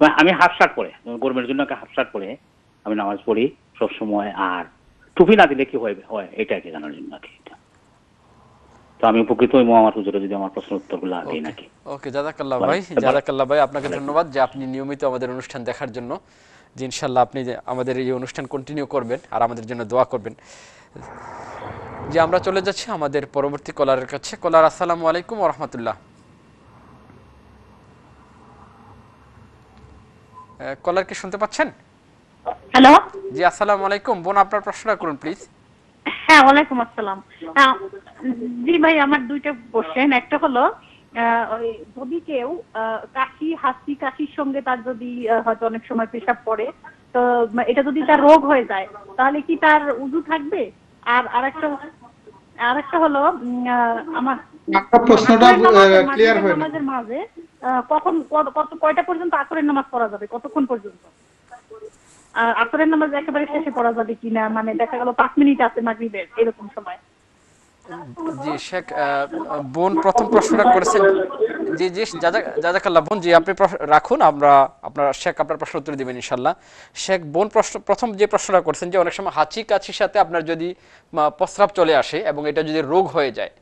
আমি হাফ শার্ট পরে গরমের জন্য হাফ শার্ট পরে আমি নামাজ পড়ি সব সময় আর টুপি না দিলে কি হয় হয়? এটা কি জানার জন্য আর কি তো আমি উপকৃত হইব আমার হুজুরে যদি আমার প্রশ্ন উত্তরগুলো আগেই নাকি। ওকে জাজাকাল্লাহ ভাই এবার- ভাই আপনাকে ধন্যবাদ যে আপনি নিয়মিত আমাদের অনুষ্ঠান দেখার জন্য যে ইনশাল্লাহ আপনি আমাদের এই অনুষ্ঠান কন্টিনিউ করবেন আর আমাদের জন্য দোয়া করবেন। যে আমরা চলে যাচ্ছি আমাদের পরবর্তী কলারের কাছে। কলার আসসালামু আলাইকুম রহমতুল্লাহ। কলার কি শুনতে পাচ্ছেন? হ্যালো জি আসসালামু আলাইকুম। বোন আপনার প্রশ্নটা করুন প্লিজ হ্যাঁ ওয়ালাইকুম আসসালাম। জি ভাই আমার দুইটা কোশ্চেন একটা হলো ওই যদি কেউ কাশি হাসি কাশির সঙ্গে তার যদি হয়তো অনেক সময় পেশাব পড়ে তো এটা যদি তার রোগ হয়ে যায় তাহলে কি তার উজু থাকবে? আর আরেকটা আরেকটা হলো আমার প্রশ্নটা ক্লিয়ার হয় না। নামাজের মাঝে কখন কত- কয়টা পর্যন্ত আসরের নামাজ পড়া যাবে কতক্ষণ পর্যন্ত? আর আসরের নামাজ একেবারে শেষে পড়া যাবে কিনা মানে দেখা গেল পাঁচ মিনিট আছে মাগরিবের এরকম সময়। জি শেখ বোন প্রথম প্রশ্নটা করেছেন। জি জি জাজাকাল্লাহ বোন জি আপনি রাখুন আমরা আপনার শেখ আপনার প্রশ্ন উত্তর দিবেন ইনশাল্লাহ শেখ বোন প্রশ্ন প্রথম যে প্রশ্নটা করছেন যে অনেক সময় হাঁচি কাছির সাথে আপনার যদি প্রস্রাব চলে আসে এবং এটা যদি রোগ হয়ে যায়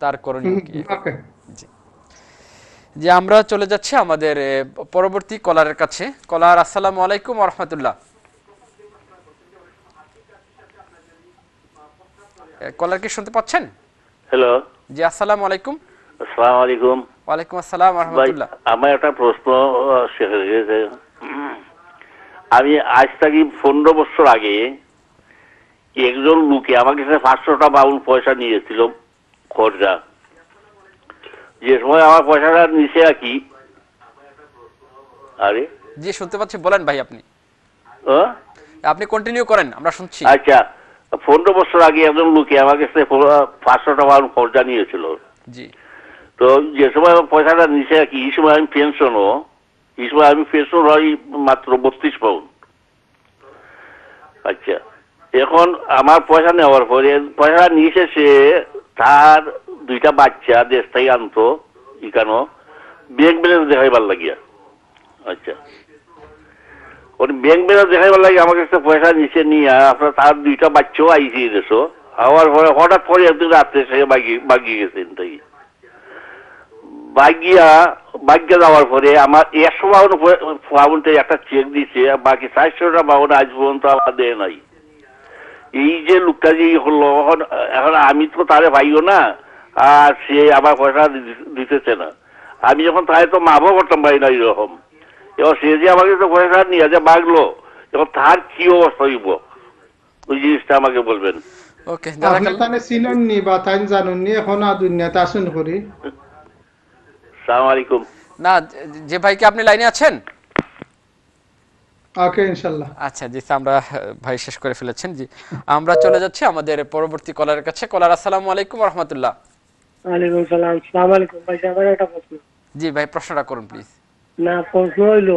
তার করণীয় কি জি। যে আমরা চলে যাচ্ছি আমাদের পরবর্তী কলারের কাছে। কলার আসসালামু আলাইকুম রহমতুল্লাহ। কলার কি শুনতে পাচ্ছেন? হ্যালো। জি আসসালামু আলাইকুম। আসসালামু আলাইকুম। ওয়ালাইকুম আসসালাম রহমতুল্লাহ। আমার একটা প্রশ্ন আহ, শেষ হয়ে গেছে। আমি আজ থেকে পনেরো বছর আগে একজন লোকে আমার কাছে পাঁচশোটা বাউল পয়সা নিয়েছিল। খরচা। যে সময় আমার পয়সাটা নিচে রাখি। আরে? জি শুনতে পাচ্ছি। বলেন ভাই আপনি। আপনি কন্টিনিউ করেন আমরা শুনছি। আচ্ছা পনেরো বছর আগে একজন লোকে আমার কাছে পাঁচশোটা বাউল খরচা নিয়েছিল। জি। তো যে সময় আমার পয়সাটা নিচে রাখি এই সময় আমি পেনশনও এই সময় আমি পেনশন হয় মাত্র বত্রিশ পাউন্ড আচ্ছা এখন আমার পয়সা নেওয়ার পরে পয়সাটা নিচে সে তার দুইটা বাচ্চা দেশ থেকে আনতো ইকানো ব্যাংক ব্যালেন্স দেখাইবার লাগিয়া। আচ্ছা। ওর ব্যাংক ব্যালেন্স দেখাইবার লাগে আমার কাছে পয়সা নিচে নিয়ে, আপনার তার দুইটা বাচ্চাও আইসি দেশো আবার পরে হঠাৎ করে একদিন রাত্রে সে বাগি বাগিয়ে গেছেন তাই। বাগিয়া বাগিয়া যাওয়ার পরে আমার একশো বাউন একটা চেক দিছে বাকি চারশোটা বাউন আজ পর্যন্ত আমার দেয় নাই। এই যে লোকটা যে হলো এখন আমি তো তারে পাইও না আর সে আমার পয়সা দিতেছে না। আমি যখন তাই তো মাভও করতাম পারি না এরকম এবার সে যে আমাকে তো পয়সা নিয়ে যে বাগলো এবার তার কি অবস্থা হইব? ওই জিনিসটা আমাকে বলবেন। ওকে আপনি বা তাই জানুননি এখন দুনিয়াতে আসুন করি সালাম আলাইকুম। না যে- যে ভাইকে আপনি লাইনে আছেন? ওকে আচ্ছা জি আমরা ভাই শেষ করে ফেলেছেন জি। আমরা চলে যাচ্ছি আমাদের পরবর্তী কলারের কাছে। কলার আসসালামু আলাইকুম রহমতুল্লাহ। ওয়ালাইকুম সালাম। সালাম আলাইকুম। ভাই আমার একটা প্রশ্ন। জি ভাই প্রশ্নটা করুন প্লিজ না প্রশ্ন হইল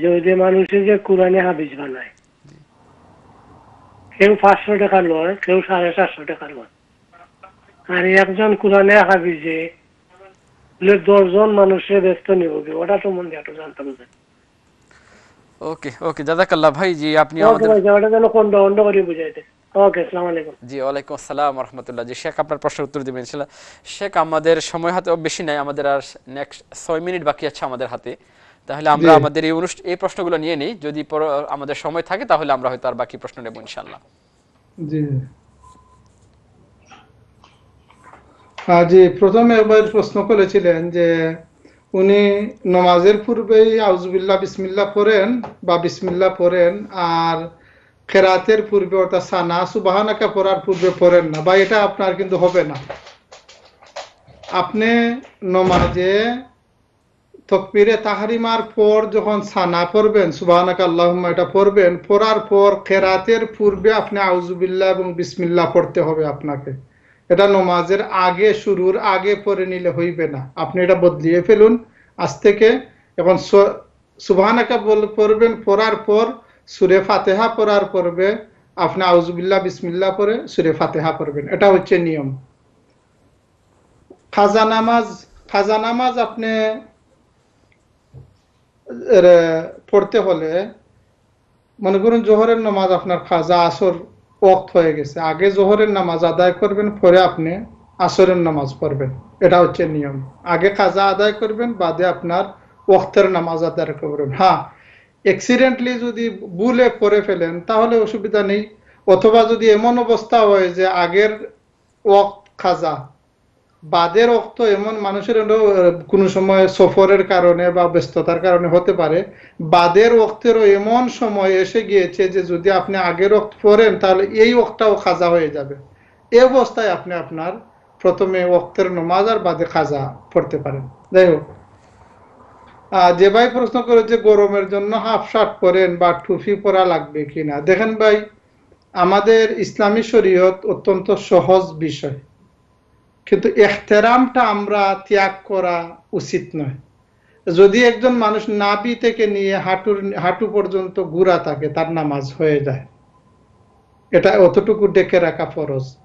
যে ওই যে মানুষের যে কোরআনে হাবিজ বানায় কেউ পাঁচশো টাকা লয় কেউ সাড়ে চারশো টাকা লয়। আর একজন কোরআনে হাবিজে দশজন মানুষের ব্যস্ত নিবে ওটা তো মন দিয়ে জানতাম না। ওকে ওকে জাজাকাল্লাহ ভাই জি আপনি ওকে আমাদের ভাই ওটা যেন খন্ড খন্ড করে বুঝাইতে ওকে সালাম আলাইকুম জি ওয়ালাইকুম আসসালাম রহমতুল্লাহ জি শেখ আপনার প্রশ্নের উত্তর দিবেন ইনশাল্লাহ শেখ আমাদের সময় হাতে বেশি নাই আমাদের আর নেক্সট ছয় মিনিট বাকি আছে আমাদের হাতে তাহলে আমরা আমাদের এই অনুষ্ঠান এই প্রশ্নগুলো নিয়ে নিই যদি পর- আমাদের সময় থাকে তাহলে আমরা হয়তো আর বাকি প্রশ্ন নেব ইনশাল্লাহ জি জি প্রথমে একবার প্রশ্ন করেছিলেন যে উনি নমাজের পূর্বেই আউজুবিল্লাহ বিসমিল্লা পড়েন বা বিসমিল্লাহ পড়েন আর খেরাতের পূর্বে অর্থাৎ সানা, সুবাহানাকা পড়ার পূর্বে পড়েন না। বা এটা আপনার কিন্তু হবে না। আপনি নমাজে তকবিরে তাহারিমার পর যখন সানা পড়বেন, সুবাহানাকা আল্লাহুম্মা এটা পড়বেন, পড়ার পর খেরাতের পূর্বে আপনি আউজুবিল্লাহ এবং বিসমিল্লাহ পড়তে হবে আপনাকে। এটা নমাজের আগে, শুরুর আগে পড়ে নিলে হইবে না। আপনি এটা বদলিয়ে ফেলুন। আজ থেকে এখন সুবহানাকা পড়বেন, পড়ার পর সুরে ফাতেহা পড়ার পড়বে আপনি আউজুবিল্লাহ বিসমিল্লাহ পড়ে সুরে ফাতেহা পড়বেন। এটা হচ্ছে নিয়ম। খাজা নামাজ খাজা নামাজ আপনি পড়তে হলে মনে করুন জোহরের নামাজ আপনার খাজা, আসর ওক্ত হয়ে গেছে। আগে জোহরের নামাজ আদায় করবেন, পরে আপনি আসরের নামাজ পড়বেন। এটা হচ্ছে নিয়ম। আগে কাজা আদায় করবেন, বাদে আপনার ওয়াক্তের নামাজ আদায় করবেন। হ্যাঁ অ্যাক্সিডেন্টলি যদি ভুলে করে ফেলেন, তাহলে অসুবিধা নেই। অথবা যদি এমন অবস্থা হয় যে আগের ওয়াক্ত খাজা বাদের অক্ত এমন মানুষের কোনো সময় সফরের কারণে বা ব্যস্ততার কারণে হতে পারে। বাদের অক্তেরও এমন সময় এসে গিয়েছে যে যদি আপনি আগের অক্ত পড়েন তাহলে এই অক্তটাও খাজা হয়ে যাবে। এ অবস্থায় আপনি আপনার প্রথমে অক্তের নমাজ আর বাদে খাজা পড়তে পারেন। যাই হোক। যে ভাই প্রশ্ন করে যে গরমের জন্য হাফ শার্ট পরেন বা টুপি পরা লাগবে কিনা? দেখেন ভাই, আমাদের ইসলামী শরীয়ত অত্যন্ত সহজ বিষয়। কিন্তু এখতেরামটা আমরা ত্যাগ করা উচিত নয়। যদি একজন মানুষ নাবি থেকে নিয়ে হাঁটুর, হাঁটু পর্যন্ত গুড়া থাকে, তার নামাজ হয়ে যায়। এটা অতটুকু ডেকে রাখা ফরজ।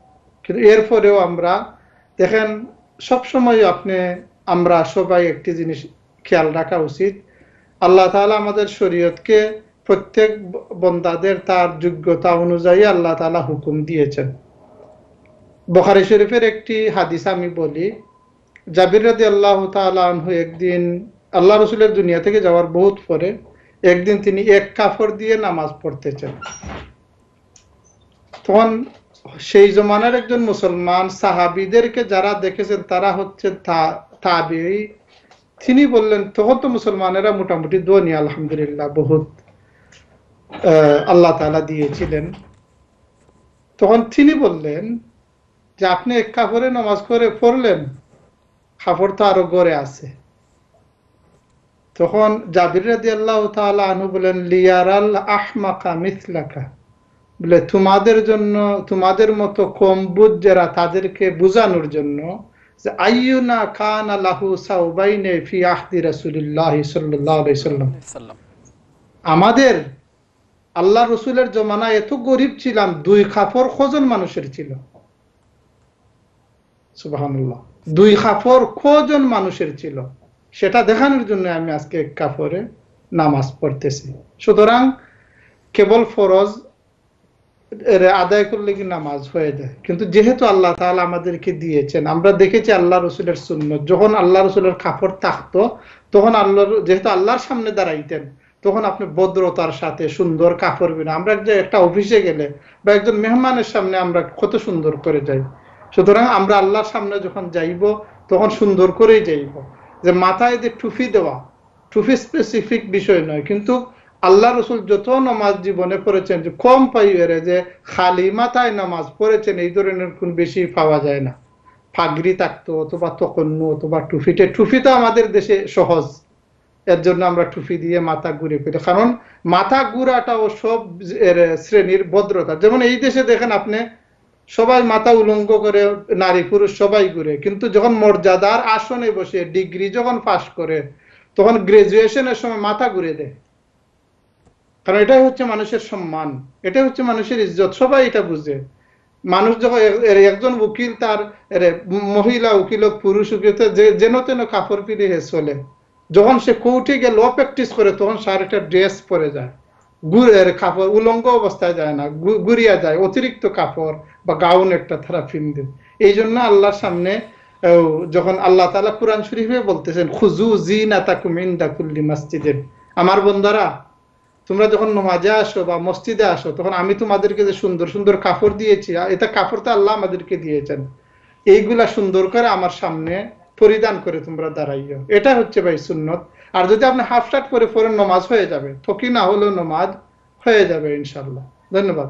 কিন্তু এরপরেও আমরা, দেখেন, সবসময় আপনি, আমরা সবাই একটি জিনিস খেয়াল রাখা উচিত। আল্লাহ তালা আমাদের শরীয়তকে প্রত্যেক বন্দাদের তার যোগ্যতা অনুযায়ী আল্লাহ তালা হুকুম দিয়েছেন। বখারি শরীফের একটি হাদিস আমি বলি, জাবির রাদি আল্লাহ আনহু একদিন, আল্লাহ রসুলের দুনিয়া থেকে যাওয়ার বহুত পরে একদিন তিনি এক কাফর দিয়ে নামাজ পড়তেছেন। তখন সেই জমানার একজন মুসলমান সাহাবিদেরকে যারা দেখেছেন, তারা হচ্ছে তিনি বললেন তখন তো মুসলমানেরা মোটামুটি দোনি আলহামদুলিল্লাহ, বহুত আল্লাহ তাআলা দিয়েছিলেন। তখন তিনি বললেন যে আপনি এক কাপড়ে নামাজ করে পড়লেন কাপড় তো আরও গড়ে আছে। তখন জাবির রাদি আল্লাহ তাআলা আনহু বলেন, লিয়ারাল আহমাকা মিথলাকা বলে, তোমাদের জন্য, তোমাদের মতো কম বুঝ যারা তাদেরকে বুঝানোর জন্য যে, আইয়ুনা কানা লাহু সাউবাইনে ফি আহদি রাসূলিল্লাহ সাল্লাম। আমাদের আল্লাহ রসুলের জমানা এত গরিব ছিলাম, দুই কাপড় কজন মানুষের ছিল। সুবহানাল্লাহ। দুই কাপড় কজন মানুষের ছিল? সেটা দেখানোর জন্য আমি আজকে কাপড়ে নামাজ পড়তেছি। সুতরাং কেবল ফরজ আদায় করলে কি নামাজ হয়ে যায়? কিন্তু যেহেতু আল্লাহ তাআলা আমাদেরকে দিয়েছেন আমরা দেখেছি আল্লাহ রসুলের সুন্নত। যখন আল্লাহ রসুলের কাপড় থাকতো তখন আল্লাহ যেহেতু আল্লাহর সামনে দাঁড়াইতেন তখন আপনি ভদ্রতার সাথে সুন্দর কাপড় বিনা আমরা যে একটা অফিসে গেলে বা একজন মেহমানের সামনে আমরা কত সুন্দর করে যাই। সুতরাং আমরা আল্লাহর সামনে যখন যাইব, তখন সুন্দর করেই যাইব। যে মাথায় যে টুফি দেওয়া টুফি স্পেসিফিক বিষয় নয়, কিন্তু আল্লাহ রসুল যত নামাজ জীবনে পড়েছেন, যে কম পাইবেরে যে খালি মাথায় নামাজ পড়েছেন, এই ধরনের কোন বেশি পাওয়া যায় না। ফাগরি থাকতো, অথবা তকন্য অথবা টুফিতে টুফি তো আমাদের দেশে সহজ। এর জন্য আমরা টুফি দিয়ে মাথা ঘুরে ফিরে কারণ মাথা ঘুরাটাও সব এর শ্রেণির ভদ্রতা। যেমন এই দেশে দেখেন আপনি সবাই মাথা উলঙ্গ করে, নারী পুরুষ সবাই ঘুরে। কিন্তু যখন মর্যাদার আসনে বসে, ডিগ্রি যখন পাশ করে, তখন গ্রাজুয়েশনের সময় মাথা ঘুরে দেয়। কারণ এটাই হচ্ছে মানুষের সম্মান, এটাই হচ্ছে মানুষের ইজ্জত, সবাই এটা বুঝে। মানুষ যখন একজন উকিল, তার মহিলা উকিল পুরুষ উকিল যেন তেন কাপড় পিড়ে চলে। যখন সে কোর্টে গিয়ে ল প্র্যাকটিস করে, তখন সার একটা ড্রেস পরে যায়। কাপড়, উলঙ্গ অবস্থায় যায় না, গু- গুড়িয়া যায়, অতিরিক্ত কাপড় বা গাউন একটা তারা ফিনদেন এই জন্য আল্লাহর সামনে যখন আল্লাহ তালা কোরআন শরীফে বলতেছেন খুজু জিনাতাকুম ইনদা কুল্লি মসজিদের আমার বন্দারা তোমরা যখন নমাজে আসো বা মসজিদে আসো, তখন আমি তোমাদেরকে যে সুন্দর সুন্দর কাপড় দিয়েছি এটা কাপড় তো আল্লাহ আমাদেরকে দিয়েছেন। এইগুলা সুন্দর করে আমার সামনে পরিধান করে তোমরা দাঁড়াইও। এটা হচ্ছে ভাই সুন্নত। আর যদি আপনি হাফ শার্ট করে পরে নমাজ হয়ে যাবে ফকি না হলেও নমাজ হয়ে যাবে ইনশাল্লাহ ধন্যবাদ।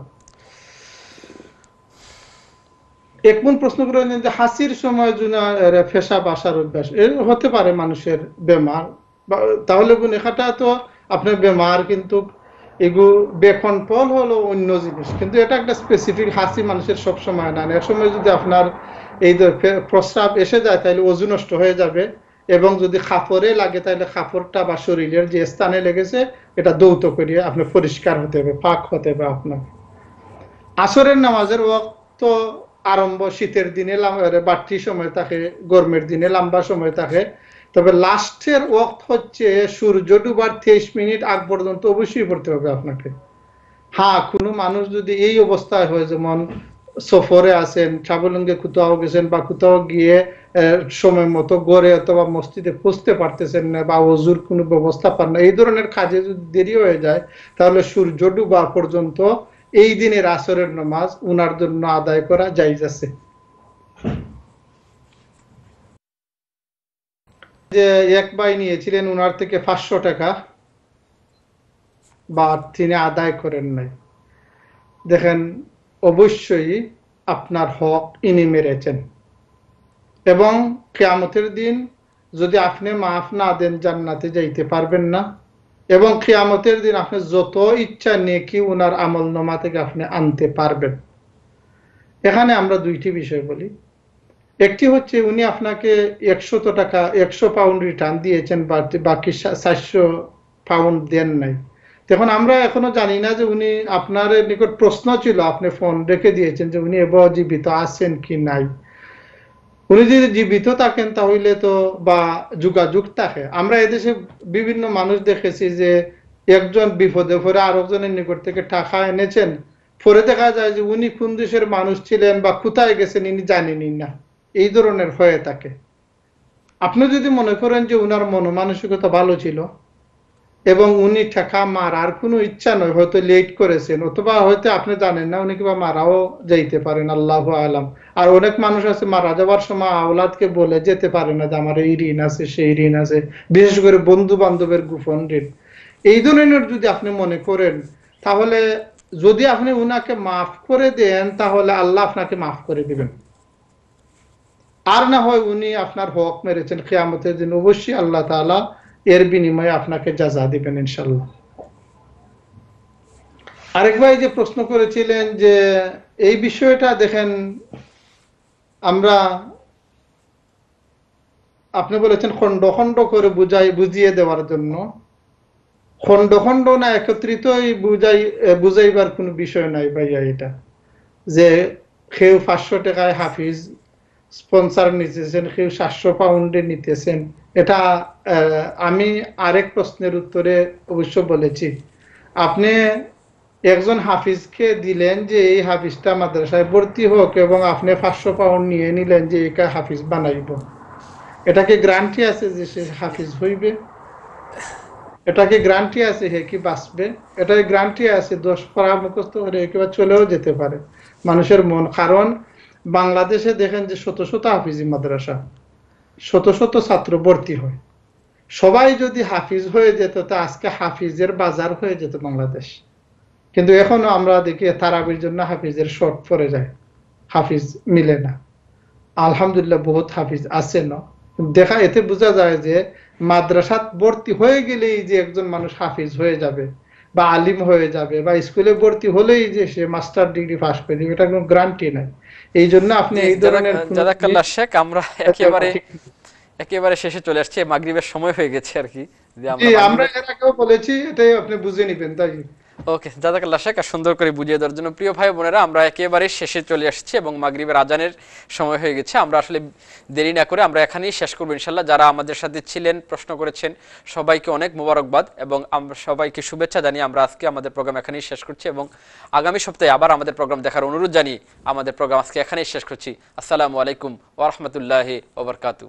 একমন প্রশ্ন করেছেন যে হাসির সময় ফেসা বাসার অভ্যাস এর হতে পারে মানুষের বেমার। তাহলে বোন, এখানটা তো আপনার বেমার কিন্তু এগু বেকন্ট্রোল হলো অন্য জিনিস, কিন্তু এটা একটা স্পেসিফিক হাসি মানুষের সব সময় না। এক সময় যদি আপনার এই প্রস্রাব এসে যায়, তাহলে ওজু নষ্ট হয়ে যাবে। এবং যদি খাপড়ে লাগে, তাহলে খাপড়টা বা শরীরের যে স্থানে লেগেছে, এটা দৌত করিয়ে আপনার পরিষ্কার হতে হবে, পাক হতে হবে আপনার আসরের নামাজের ওয়াক্ত আরম্ভ শীতের দিনে বাড়তি সময় থাকে, গরমের দিনে লম্বা সময় থাকে। তবে লাস্টের ওয়াক্ত হচ্ছে সূর্য ডুবার তেইশ মিনিট আগ পর্যন্ত অবশ্যই পড়তে হবে আপনাকে। হ্যাঁ কোনো মানুষ যদি এই অবস্থায় হয়, যেমন সফরে আছেন সাবলঙ্গে কোথাও গেছেন বা কোথাও গিয়ে সময় মতো গড়ে অথবা মসজিদে পুষতে পারতেছেন না বা অজুর কোনো ব্যবস্থা পান না। এই ধরনের কাজে যদি দেরি হয়ে যায়, তাহলে সূর্য ডুবা পর্যন্ত এই দিনের আসরের নামাজ উনার জন্য আদায় করা জায়জ আছে। যে এক ভাই নিয়েছিলেন, উনার থেকে পাঁচশো টাকা বা তিনি আদায় করেন নাই। দেখেন অবশ্যই আপনার হক ইনি মেরেছেন। এবং কেয়ামতের দিন যদি আপনি মাফ না দেন, জান্নাতে যাইতে পারবেন না। এবং কেয়ামতের দিন আপনি যত ইচ্ছা নেকি ওনার আমল নামা থেকে আপনি আনতে পারবেন। এখানে আমরা দুইটি বিষয় বলি। একটি হচ্ছে উনি আপনাকে একশত টাকা, একশো পাউন্ড রিটার্ন দিয়েছেন বাকি সাতশো পাউন্ড দেন নাই। তখন আমরা এখনও জানি না যে উনি আপনার নিকট প্রশ্ন ছিল, আপনি ফোন রেখে দিয়েছেন যে উনি এবার জীবিত আছেন কি নাই। উনি যদি জীবিত থাকেন তাহলে তো বা যোগাযোগ থাকে। আমরা এদেশে বিভিন্ন মানুষ দেখেছি যে একজন বিপদে পড়ে আরেকজনের নিকট থেকে টাকা এনেছেন। পরে দেখা যায় যে উনি কোন দেশের মানুষ ছিলেন বা কোথায় গেছেন ইনি জানেনই না। এই ধরনের হয়ে থাকে। আপনি যদি মনে করেন যে উনার মনোমানসিকতা ভালো ছিল এবং উনি টাকা মারার কোনো ইচ্ছা নয়, হয়তো লেট করেছেন, অথবা হয়তো আপনি জানেন না, উনি কিবা মারাও যাইতে পারেন, আল্লাহ আলাম। আর অনেক মানুষ আছে, মারা যাওয়ার সময় আওলাদকে বলে, যেতে পারে না যে আমার এই ঋণ আছে, সেই ঋণ আছে। বিশেষ করে বন্ধু বান্ধবের গোপন ঋণ। এই ধরনের যদি আপনি মনে করেন, তাহলে যদি আপনি উনাকে মাফ করে দেন, তাহলে আল্লাহ আপনাকে মাফ করে দিবেন। আর না হয় উনি আপনার হক মেরেছেন খেয়ামতের দিন। অবশ্যই আল্লাহ তাআলা এর বিনিময়ে আপনাকে যা যা দিবেন ইনশাল্লাহ আরেক ভাই যে প্রশ্ন করেছিলেন যে এই বিষয়টা দেখেন, আমরা আপনি বলেছেন খণ্ড খণ্ড করে বুঝাই, বুঝিয়ে দেওয়ার জন্য। খণ্ড খণ্ড না একত্রিতই বুঝাই, বুঝাইবার কোনো বিষয় নাই ভাইয়া এটা। যে কেউ পাঁচশো টাকায় হাফিজ স্পন্সার নিতেছেন, কেউ সাতশো পাউন্ডে নিতেছেন। এটা আমি আরেক প্রশ্নের উত্তরে অবশ্য বলেছি। আপনি একজন হাফিজকে দিলেন যে এই হাফিজটা মাদ্রাসায় ভর্তি হোক এবং আপনি পাঁচশো পাউন্ড নিয়ে নিলেন যে একা হাফিজ বানাইব। এটাকে গ্রান্টি আছে যে সে হাফিজ হইবে? এটাকে গ্রান্টি আছে হে কি বাঁচবে? এটাকে গ্রান্টি আছে দোষ পড়া মুখস্থ করে একেবারে চলেও যেতে পারে। মানুষের মন, কারণ বাংলাদেশে দেখেন যে শত শত হাফিজি মাদ্রাসা, শত শত ছাত্র ভর্তি হয়। সবাই যদি হাফিজ হয়ে যেত, তা আজকে হাফিজের বাজার হয়ে যেত বাংলাদেশ। কিন্তু এখনও আমরা দেখি তারাবির জন্য হাফিজের শর্ট পড়ে যায়। হাফিজ মিলে না। আলহামদুলিল্লাহ বহুত হাফিজ আছে না। দেখা, এতে বোঝা যায় যে মাদ্রাসাত ভর্তি হয়ে গেলেই যে একজন মানুষ হাফিজ হয়ে যাবে বা আলিম হয়ে যাবে বা স্কুলে ভর্তি হলেই যে সে মাস্টার ডিগ্রি পাস করে, এটা কোনো গ্রান্টি নাই। এই জন্য আপনি এই ধরনের জাজাকাল্লাহ শেখ আমরা একেবারে একেবারে শেষে চলে আসছি। মাগরিবের সময় হয়ে গেছে আর কি আমরা এর আগেও বলেছি এটাই আপনি বুঝে নিবেন তাই ওকে জাজাকাল্লাহ শেখ আর সুন্দর করে বুঝিয়ে দেওয়ার জন্য প্রিয় ভাই বোনেরা, আমরা একেবারে শেষে চলে আসছি এবং মাগরিবের আজানের সময় হয়ে গেছে। আমরা আসলে দেরি না করে আমরা এখানেই শেষ করব ইনশাল্লাহ যারা আমাদের সাথে ছিলেন, প্রশ্ন করেছেন, সবাইকে অনেক মোবারকবাদ এবং আমরা সবাইকে শুভেচ্ছা জানিয়ে আমরা আজকে আমাদের প্রোগ্রাম এখানেই শেষ করছি এবং আগামী সপ্তাহে আবার আমাদের প্রোগ্রাম দেখার অনুরোধ জানিয়ে আমাদের প্রোগ্রাম আজকে এখানেই শেষ করছি। আসসালামু আলাইকুম ওরহমতুল্লাহি ওবরকাতু